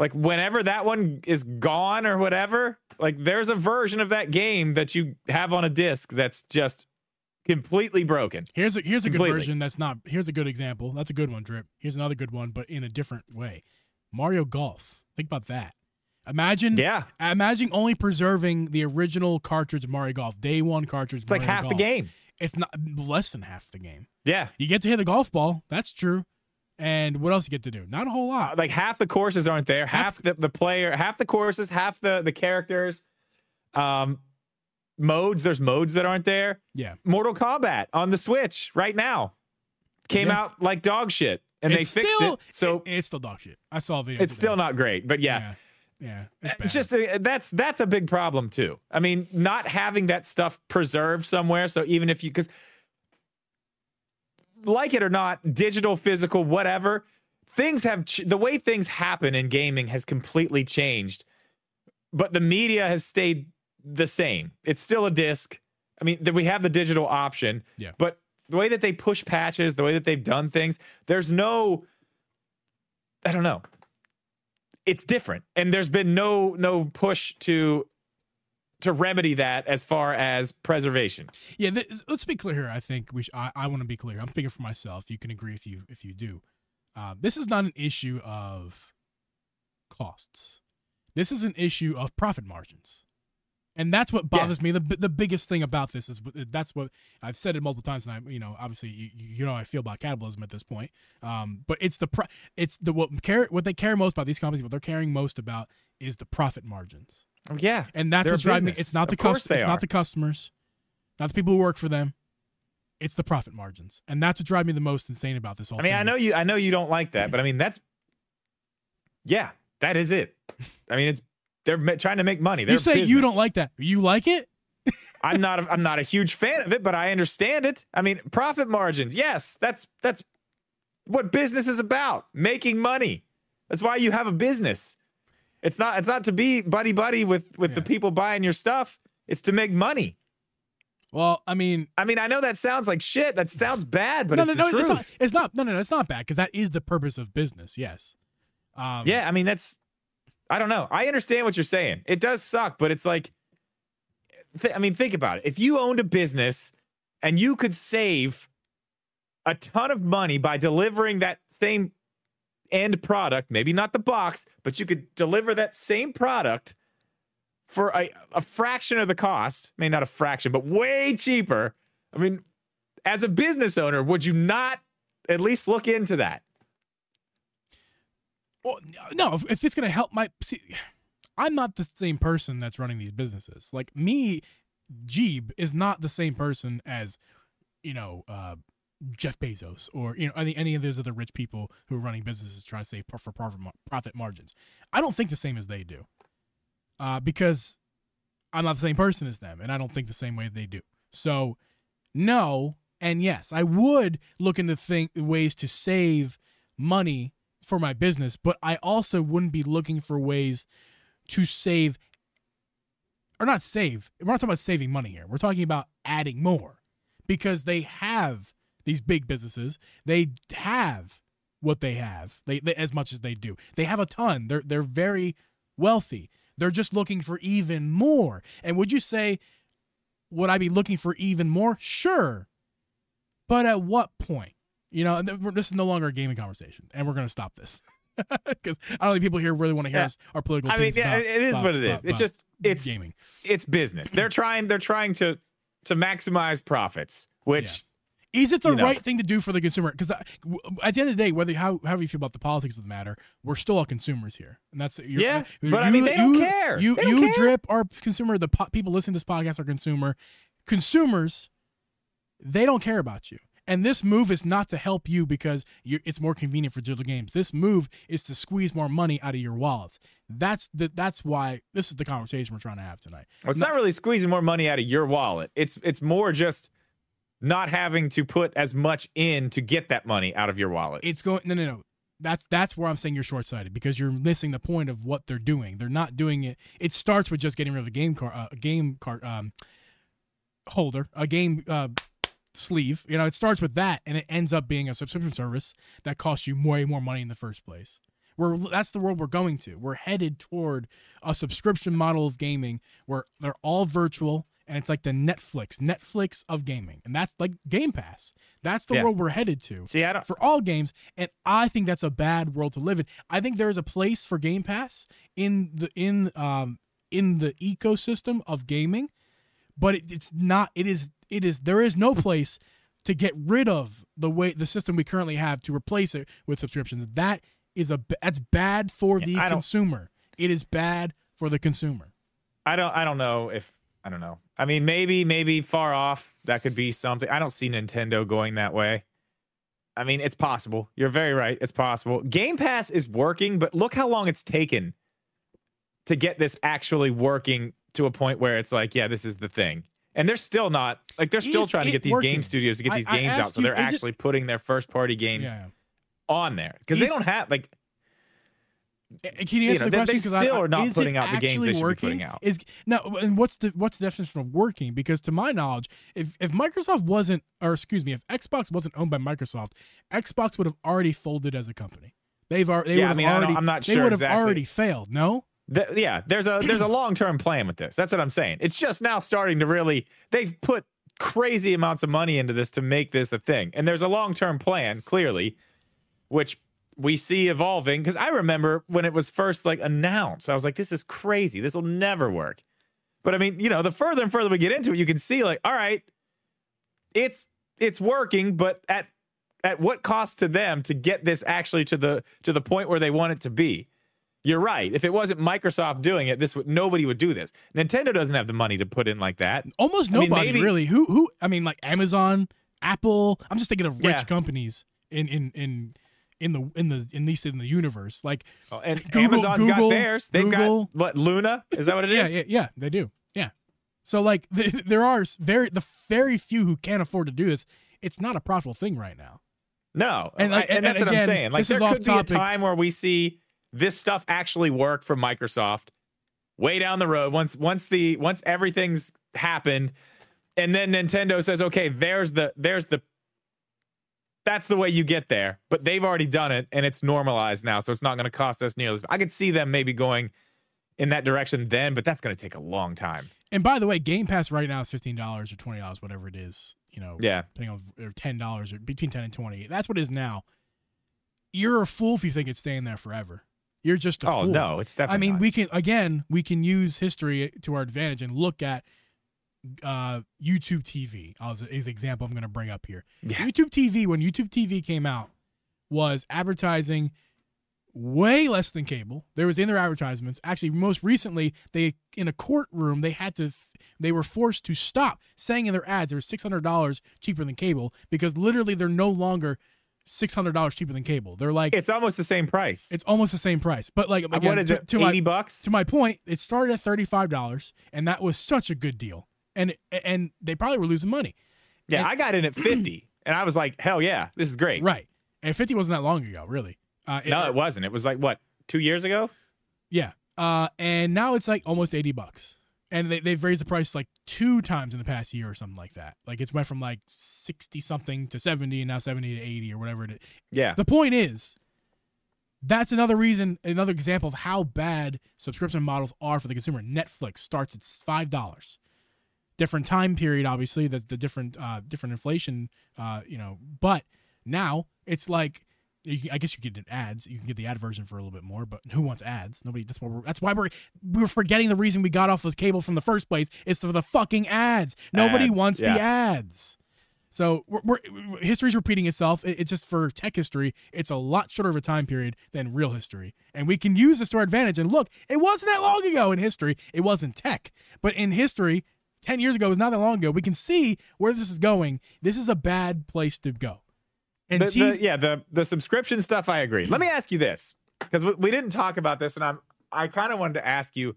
Like whenever that one is gone or whatever, like there's a version of that game that you have on a disc that's just completely broken. Here's a here's a good version that's not. Here's a good example. That's a good one, Drip. Here's another good one, but in a different way. Mario Golf. Think about that. Imagine. Yeah. Imagine only preserving the original cartridge of Mario Golf, day one cartridge. It's like half the game. It's not less than half the game. Yeah. You get to hit the golf ball. That's true. And what else you get to do? Not a whole lot. Like half the courses aren't there. Half, Half the, the player, half the courses, half the the characters. Um modes, there's modes that aren't there. Yeah. Mortal Kombat on the Switch right now. Came Yeah. out like dog shit. And It's they fixed still, it. So it- it's still dog shit. I saw the. it's today. still not great. But yeah. Yeah. Yeah. It's. It's just a, that's that's a big problem too. I mean, not having that stuff preserved somewhere. So even if you because like it or not, digital, physical, whatever, things have ch- the way things happen in gaming has completely changed. But the media has stayed the same. It's still a disc. I mean, we have the digital option. Yeah. But the way that they push patches, the way that they've done things, there's no I don't know it's different and there's been no no push to to remedy that as far as preservation Yeah, th- let's be clear here. I think we. Sh- I, I want to be clear. I'm speaking for myself. You can agree if you if you do. Uh, this is not an issue of costs. This is an issue of profit margins, and that's what Yeah. bothers me. The the biggest thing about this is that's what I've said it multiple times, and I you know obviously you, you know how I feel about capitalism at this point. Um, but it's the pro- it's the what care what they care most about these companies. What they're caring most about is the profit margins. Yeah And that's what's driving me. It's not the Of course cust- they It's are. not the customers, not the people who work for them. It's the profit margins, and that's what drives me the most insane about this whole. i mean i is- know you i know you don't like that but i mean that's yeah that is it i mean it's they're trying to make money they're you say you don't like that. You like it? I'm not a, I'm not a huge fan of it, but I understand it. I mean, profit margins. Yes, that's that's what business is about. Making money. That's why you have a business. It's not it's not to be buddy buddy with with the people buying your stuff. It's to make money. Well, I mean, I mean, I know that sounds like shit. That sounds bad, but no, it's no, no, truth. it's not. It's not. No, no, no, it's not bad because that is the purpose of business. Yes. Um, Yeah, I mean that's I don't know. I understand what you're saying. It does suck, but it's like th- I mean think about it. If you owned a business and you could save a ton of money by delivering that same end product, maybe not the box, but you could deliver that same product for a, a fraction of the cost. Mean not a fraction, but way cheaper. I mean, as a business owner, would you not at least look into that? Well, no, if, it's gonna help my see, I'm not the same person that's running these businesses. Like me, Geeb is not the same person as, you know, uh, Jeff Bezos or you know any any of those other rich people who are running businesses trying to save for profit margins. I don't think the same as they do, uh, because I'm not the same person as them, and I don't think the same way they do. So, no, and yes, I would look into think ways to save money for my business, but I also wouldn't be looking for ways to save or not save. We're not talking about saving money here. We're talking about adding more because they have these big businesses. They have what they have. They, they as much as they do. They have a ton. They're they're very wealthy. They're just looking for even more. And would you say would I be looking for even more? Sure. But at what point? You know, and this is no longer a gaming conversation, and we're going to stop this because I don't think people here really want to hear Yeah. us our political. I mean, yeah, about- it is about- what it is. about- It's just it's gaming. it's business. They're trying they're trying to to maximize profits, which Is it the you know. right thing to do for the consumer? Because uh, at the end of the day, whether how however you feel about the politics of the matter, we're still all consumers here, and that's you're, Yeah, you- but I mean, they don't you- care. You don't you care. drip our consumer. The po- people listening to this podcast are consumer consumers. They don't care about you. And this move is not to help you because you it's more convenient for digital games. This move is to squeeze more money out of your wallets. That's the that's why this is the conversation we're trying to have tonight. well, it's not really squeezing more money out of your wallet. It's it's more just not having to put as much in to get that money out of your wallet. it's going no no no. That's that's where i'm saying you're short-sighted because you're missing the point of what they're doing. They're not doing it. It starts with just getting rid of a game card uh, a game card um holder a game uh sleeve. You know it starts with that and it ends up being a subscription service that costs you way more money in the first place. We're that's the world we're going to. We're headed toward a subscription model of gaming where they're all virtual and it's like the netflix netflix of gaming. And that's like game pass. That's the Yeah. world we're headed to See, I don't for all games. And i think that's a bad world to live in. I think there's a place for game pass in the in um in the ecosystem of gaming but it, it's not it is it is there is no place to get rid of the way the system we currently have to replace it with subscriptions. That is a that's bad for the I consumer. It is bad for the consumer. I don't I don't know if I don't know. I mean, maybe maybe far off that could be something. I don't see Nintendo going that way. I mean, it's possible. You're very right. It's possible. Game Pass is working, but look how long it's taken to get this actually working to a point where it's like, yeah, this is the thing. And they're still not like they're still Is trying to get these working? game studios to get I- these games out, so they're is it- actually putting their first party games yeah on there because they don't have like Can you answer know, the question? they 'Cause I- still I- are not is putting out the games they should be working? putting out. Is no, and what's the what's the definition of working? Because to my knowledge, if if Microsoft wasn't, or excuse me, if Xbox wasn't owned by Microsoft, Xbox would have already folded as a company. They've already, they Yeah, I would have mean, I already, I'm not they would have exactly. already failed. No, Th- yeah, there's a there's a long term plan with this. That's what I'm saying. It's just now starting to really. They've put crazy amounts of money into this to make this a thing, and there's a long term plan clearly, which we see evolving. Because I remember when it was first like announced, I was like, "This is crazy. This will never work." But I mean, you know, the further and further we get into it, you can see like, all right, it's it's working, but at at what cost to them to get this actually to the to the point where they want it to be? You're right. If it wasn't Microsoft doing it, this would nobody would do this. Nintendo doesn't have the money to put in like that. almost I mean, nobody maybe- really. Who who? I mean, like Amazon, Apple. I'm just thinking of rich Yeah. companies in in in in the in the in least in the universe. Like Oh, And Google- Amazon's Google- got theirs. They've Google- got what Luna? Is that what it is? yeah, yeah, yeah, they do. Yeah. So like th- there are very the very few who can't afford to do this. It's not a profitable thing right now. No, And, like, and, and- that's and what I'm saying. Like this there is off could be a topic. time where we see this stuff actually work from Microsoft way down the road once once the once everything's happened, and then Nintendo says, okay, there's the there's the that's the way you get there. But they've already done it and it's normalized now, so it's not going to cost us nearly. as I could see them maybe going in that direction then, but that's going to take a long time. And by the way, Game Pass right now is fifteen dollars or twenty dollars, whatever it is. You know, Yeah. depending on or ten dollars or between ten and twenty. That's what it is now. You're a fool if you think it's staying there forever. You're just a Oh fool. no, it's definitely. I mean, not. we can again we can use history to our advantage and look at uh, YouTube TV as is an example I'm going to bring up here. Yeah. YouTube TV when YouTube TV came out was advertising way less than cable. There was in their advertisements. Actually, most recently, they in a courtroom they had to they were forced to stop saying in their ads they were six hundred dollars cheaper than cable because literally they're no longer six hundred dollars cheaper than cable. They're like it's almost the same price. it's almost the same price. But like again, what is to, it? to my Eighty bucks. to my point, it started at thirty five dollars, and that was such a good deal. And and they probably were losing money, Yeah, And- I got in at 50 and I was like, hell yeah, this is great. right? And fifty wasn't that long ago, really. Uh, No, it wasn't. It was like, what, two years ago? Yeah. Uh, and now it's like almost eighty bucks, and they they've raised the price like two times in the past year or something like that. Like it's went from like sixty something to seventy, and now seventy to eighty or whatever it is. Yeah. The point is, that's another reason, another example of how bad subscription models are for the consumer. Netflix starts at five dollars, different time period, obviously. That's the different, uh, different inflation, uh, you know. But now it's like, I guess you get ads. You can get the ad version for a little bit more, but who wants ads? Nobody. That's what we're. That's why we're we're forgetting the reason we got off this cable from the first place. It's for the fucking ads. Nobody Ads, wants yeah. the ads. So we're, we're history's repeating itself. It- it's just for tech history. It's a lot shorter of a time period than real history, and we can use this to our advantage. And look, it wasn't that long ago in history. It wasn't tech, but in history, ten years ago was not that long ago. We can see where this is going. This is a bad place to go. And The, T- the- yeah, the, the subscription stuff, I agree. Let me ask you this because we, we didn't talk about this, and I'm I kind of wanted to ask you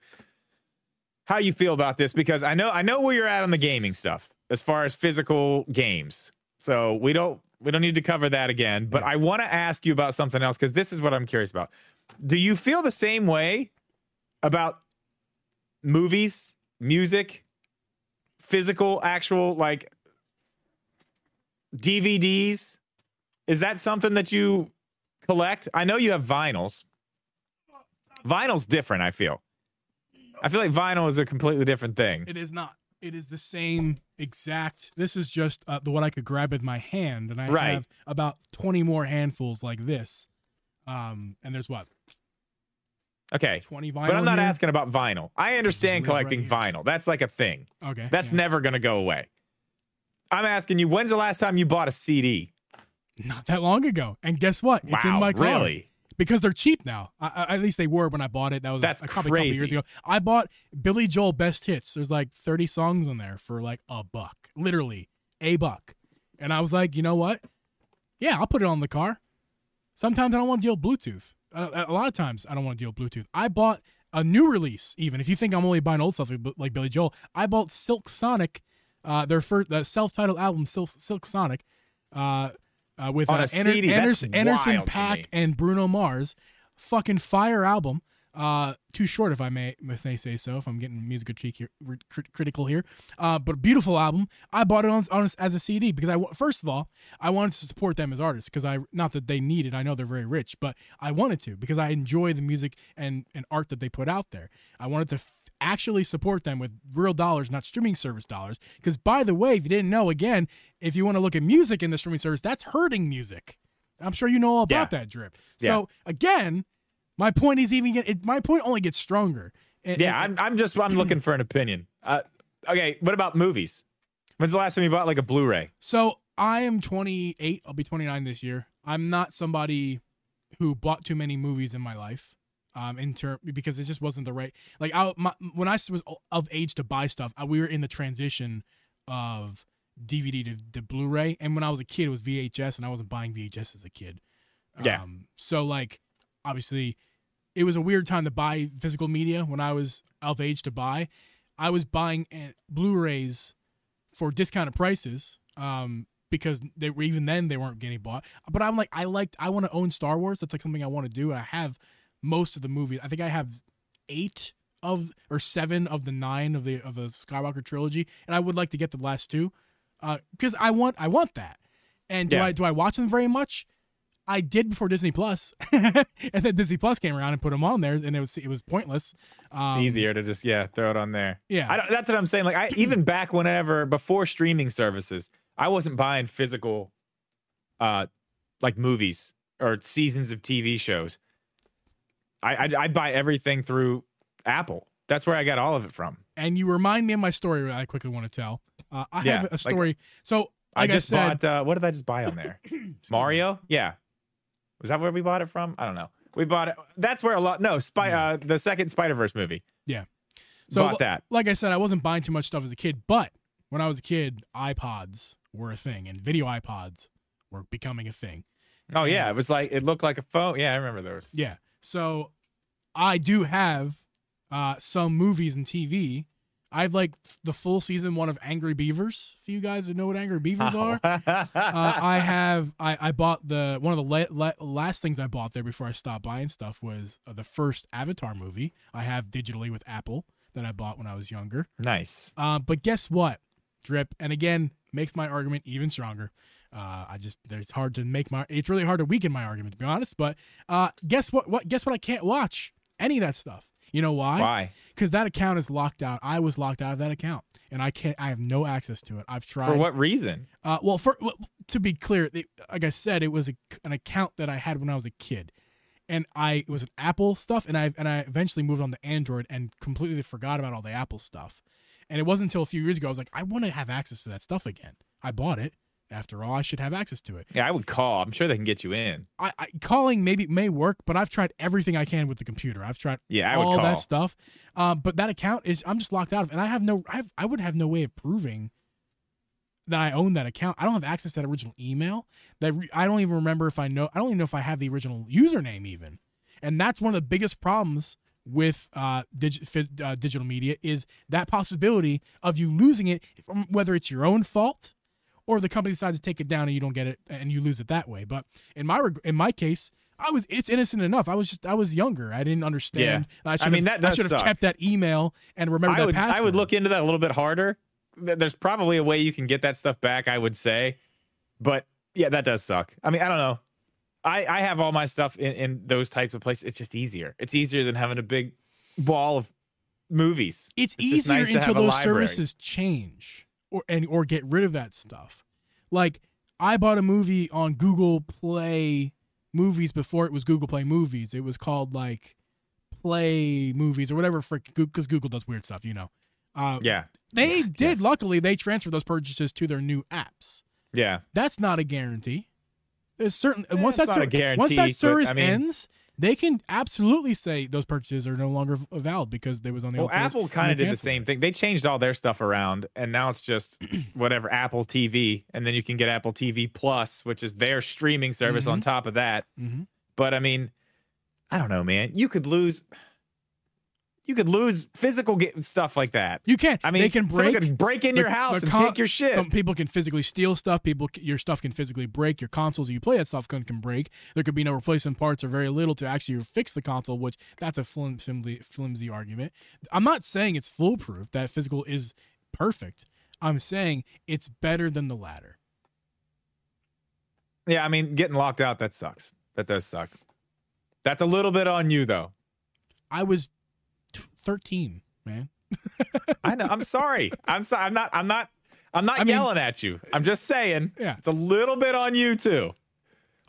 how you feel about this because I know I know where you're at on the gaming stuff as far as physical games. So we don't we don't need to cover that again. But I want to ask you about something else because this is what I'm curious about. Do you feel the same way about movies, music, physical, actual like DVDs? Is that something that you collect? I know you have vinyls. Vinyl's different, I feel. I feel like vinyl is a completely different thing. It is not. It is the same exact. This is just uh, the what I could grab with my hand, and I Right. have about twenty more handfuls like this. Um, and there's what Okay. twenty vinyl. But I'm not here? asking about vinyl. I understand collecting right vinyl. That's like a thing. Okay, That's yeah. never going to go away. I'm asking you, when's the last time you bought a CD? not that long ago. And guess what? It's in my car really? because they're cheap now. I, I, at least they were when I bought it. That was That's a couple, couple years ago. I bought Billy Joel Best Hits. There's like 30 songs on there for like a buck, literally a buck. And I was like, you know what? Yeah, I'll put it on the car. Sometimes I don't want to deal with Bluetooth. Uh, a lot of times I don't want to deal with Bluetooth. I bought a new release. Even if you think I'm only buying old stuff like- like Billy Joel, I bought Silk Sonic, uh, their first the self-titled album, Silk, Silk Sonic, uh, uh, with uh, a CD? Anderson, Anderson .Paak and Bruno Mars. Fucking fire album. Uh, too short if I may, if they say so. If I'm getting musical cheek here, crit- critical here. Uh, but beautiful album. I bought it on, on as a CD because I first of all I wanted to support them as artists because I not that they need it. I know they're very rich, but I wanted to because I enjoy the music and and art that they put out there. I wanted to. F- actually support them with real dollars not streaming service dollars because by the way if you didn't know again if you want to look at music in the streaming service that's hurting music i'm sure you know all about Yeah. that drip so again my point is even get it, my point only gets stronger. And- Yeah, and- I'm, I'm just I'm looking for an opinion. Uh, okay, what about movies? When's the last time you bought like a Blu-ray? so I am 28. I'll be 29 this year. I'm not somebody who bought too many movies in my life. Um, in term because it just wasn't the right like I my, when I was of age to buy stuff, I, we were in the transition of DVD to, to Blu-ray, and when I was a kid, it was VHS, and I wasn't buying VHS as a kid. Yeah. Um, so like, obviously, it was a weird time to buy physical media when I was of age to buy. I was buying uh, Blu-rays for discounted prices um, because they were even then they weren't getting bought. But I'm like, I liked, I want to own Star Wars. That's like something I want to do. And I have most of the movies. I think I have eight of or seven of the nine of the of the Skywalker trilogy, and I would like to get the last two because I want I want that. And do Yeah. I do I watch them very much? I did before Disney Plus, and then Disney Plus came around and put them on there, and it was it was pointless. Um, It's easier to just yeah throw it on there. Yeah. I don't, that's what I'm saying. Like I even back whenever before streaming services, I wasn't buying physical, uh, like movies or seasons of TV shows. I I'd, I'd buy everything through Apple. That's where I got all of it from. And you remind me of my story that I quickly want to tell. Uh, I Yeah, have a like- story. so I like just said, bought. Uh, what did I just buy on there? Mario. Yeah. Was that where we bought it from? I don't know. We bought it. That's where a lot. No, Spy. Uh, the second Spider Verse movie. Yeah. So, bought that. like I said, I wasn't buying too much stuff as a kid, but when I was a kid, iPods were a thing, and video iPods were becoming a thing. Oh yeah, it was like it looked like a phone. Yeah, I remember those. Yeah. So I do have uh, some movies and TV. I have like the full season one of Angry Beavers. For you guys that know what Angry Beavers are, uh, I have I, I bought the one of the la- la- last things I bought there before I stopped buying stuff was uh, the first Avatar movie. I have digitally with Apple that I bought when I was younger. nice. Uh, but guess what, Drip? And again, makes my argument even stronger. Uh, I just there's hard to make my it's really hard to weaken my argument to be honest. But uh, guess what? What guess what? I can't watch any of that stuff. You know why? Why? Because that account is locked out. I was locked out of that account, and I can't. I have no access to it. I've tried. For what reason? Uh, well, for well, to be clear, it, like I said, it was a, an account that I had when I was a kid, and I it was an Apple stuff, and I and I eventually moved on to Android and completely forgot about all the Apple stuff. And it wasn't until a few years ago I was like, I want to have access to that stuff again. I bought it. After all, I should have access to it. Yeah, I would call. I'm sure they can get you in. I, I calling maybe may work, but I've tried everything I can with the computer. I've tried Yeah, I would all that stuff. Um, but that account is I'm just locked out of, and I have no, I have, I would have no way of proving that I own that account. I don't have access to that original email. That re- I don't even remember if I know. I don't even know if I have the original username even. And that's one of the biggest problems with uh, dig- uh, digital media is that possibility of you losing it, from whether it's your own fault or the company decides to take it down and you don't get it and you lose it that way. But in my reg- in my case, I was it's innocent enough. I was just I was younger. I didn't understand. I, should mean, have, that I should have kept that email and remembered I that would. password. I would look into that a little bit harder. There's probably a way you can get that stuff back. I would say, but yeah, that does suck. I mean, I don't know. I I have all my stuff in in those types of places. It's just easier. It's easier than having a big wall of movies. It's, It's easier nice until those library. services change or and or get rid of that stuff. Like I bought a movie on Google Play Movies before it was Google Play Movies. It was called like Play Movies or whatever for because Google does weird stuff, you know. Uh, Yeah, They Yeah, did. yes. Luckily, they transferred those purchases to their new apps. yeah. That's not a guarantee. There's certain Eh, once that not a guarantee, once that service I mean- ends, they can absolutely say those purchases are no longer valid because they was on the Well, Apple kind of did the same it. thing. They changed all their stuff around, and now it's just whatever Apple TV, and then you can get Apple TV Plus, which is their streaming service on top of that. Mhm. But I mean, I don't know, man. You could lose. You could lose physical ge- stuff like that. You can't. I mean, they can break. could break in the- your house and con- take your shit. Some people can physically steal stuff. People, your stuff can physically break. Your consoles you play that stuff can, can break. There could be no replacement parts or very little to actually fix the console, which that's a flimsy, flimsy argument. I'm not saying it's foolproof that physical is perfect. I'm saying it's better than the latter. yeah, I mean, getting locked out that sucks. That does suck. That's a little bit on you, though. I was 13, man. I know. I'm sorry. I'm sorry. I'm not. I'm not. I'm not I mean- yelling at you. I'm just saying. Yeah. It's a little bit on you too.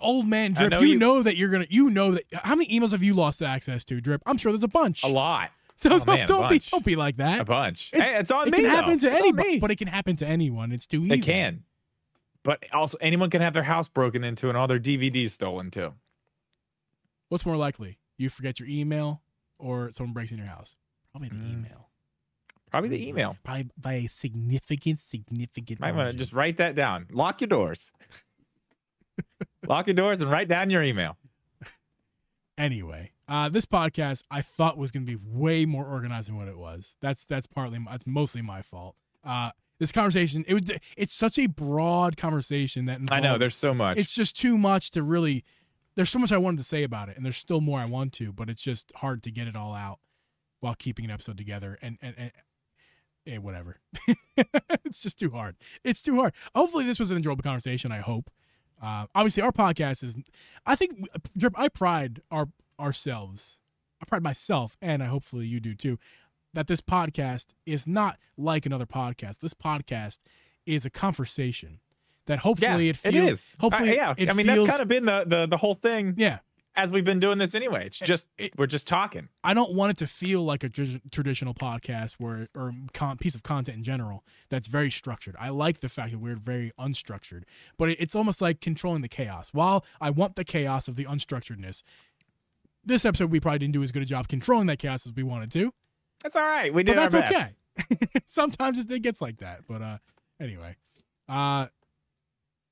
Old man Drip, know you, you- know that you're gonna. You know that. How many emails have you lost access to, Drip? I'm sure there's a bunch. A lot. So Oh, don't, man, don't be don't be like that. A bunch. It's, hey, it's on it me. can though. happen to It's anybody, but it can happen to anyone. It's too easy. It can. But also, anyone can have their house broken into and all their DVDs stolen too. What's more likely? You forget your email, or someone breaks in your house? Probably the Mm. email. Probably the email. Probably by a significant, significant. Might want to just write that down. Lock your doors. Lock your doors and write down your email. Anyway, Uh, this podcast I thought was going to be way more organized than what it was. That's that's partly that's mostly my fault. Uh, this conversation it was it's such a broad conversation that I know there's so much. it's just too much to really there's so much I wanted to say about it and there's still more I want to but it's just hard to get it all out while keeping an episode together and and, and eh, whatever. It's just too hard. It's too hard. Hopefully this was an enjoyable conversation I hope. Uh, obviously our podcast is I think I pride our ourselves I pride myself and I hopefully you do too that this podcast is not like another podcast. This podcast is a conversation that hopefully yeah, it feels it is. hopefully I, yeah. I mean, feels, that's kind of been the, the the whole thing. Yeah as we've been doing this anyway. It's just it- we're just talking. I don't want it to feel like a tr- traditional podcast where or con- piece of content in general that's very structured. I like the fact that we're very unstructured, but it, it's almost like controlling the chaos. While I want the chaos of the unstructuredness, this episode we probably didn't do as good a job controlling that chaos as we wanted to. That's all right. We But did that's our best. okay. Sometimes it, it gets like that, but uh, anyway, uh,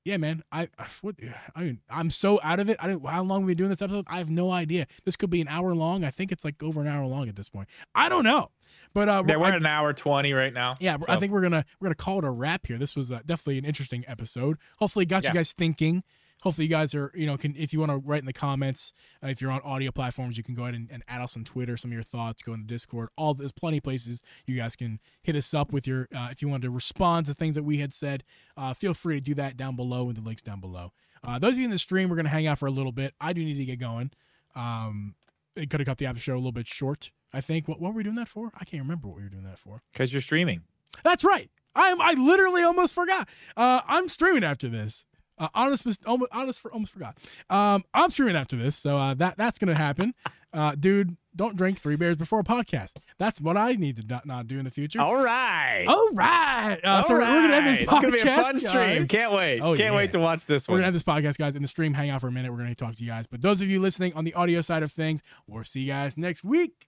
yeah, man. I what I mean, I'm so out of it. I don't. How long have we been doing this episode? I have no idea. This could be an hour long. I think it's like over an hour long at this point. I don't know, but uh, Yeah, we're I- at an hour twenty right now. yeah, I think we're gonna we're gonna call it a wrap here. This was uh, definitely an interesting episode. Hopefully, it got you guys thinking. Hopefully, you guys are you know can if you want to write in the comments uh, if you're on audio platforms, you can go ahead and, and add us on Twitter some of your thoughts. Go in the Discord. All there's plenty of places you guys can hit us up with your uh, if you want to respond to things that we had said. Uh, feel free to do that down below in the links down below. Uh, those of you in the stream, we're gonna hang out for a little bit. I do need to get going. Um, it could have cut the after show a little bit short. I think. What, what were we doing that for? I can't remember what we were doing that for. because you're streaming. That's right. I'm. I literally almost forgot. Uh, I'm streaming after this. Uh, honest, almost, honest, for almost forgot. Um, I'm streaming after this, so uh, that that's gonna happen. Uh, dude, don't drink three beers before a podcast. That's what I need to not, not do in the future. All right. All right. Uh, so All we're gonna end this podcast. It's gonna be a fun stream. guys. Can't wait. Oh, Can't yeah. wait to watch this We're gonna end this podcast, guys. In the stream, hang out for a minute. We're gonna talk to you guys. But those of you listening on the audio side of things, we'll see you guys next week.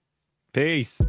Peace.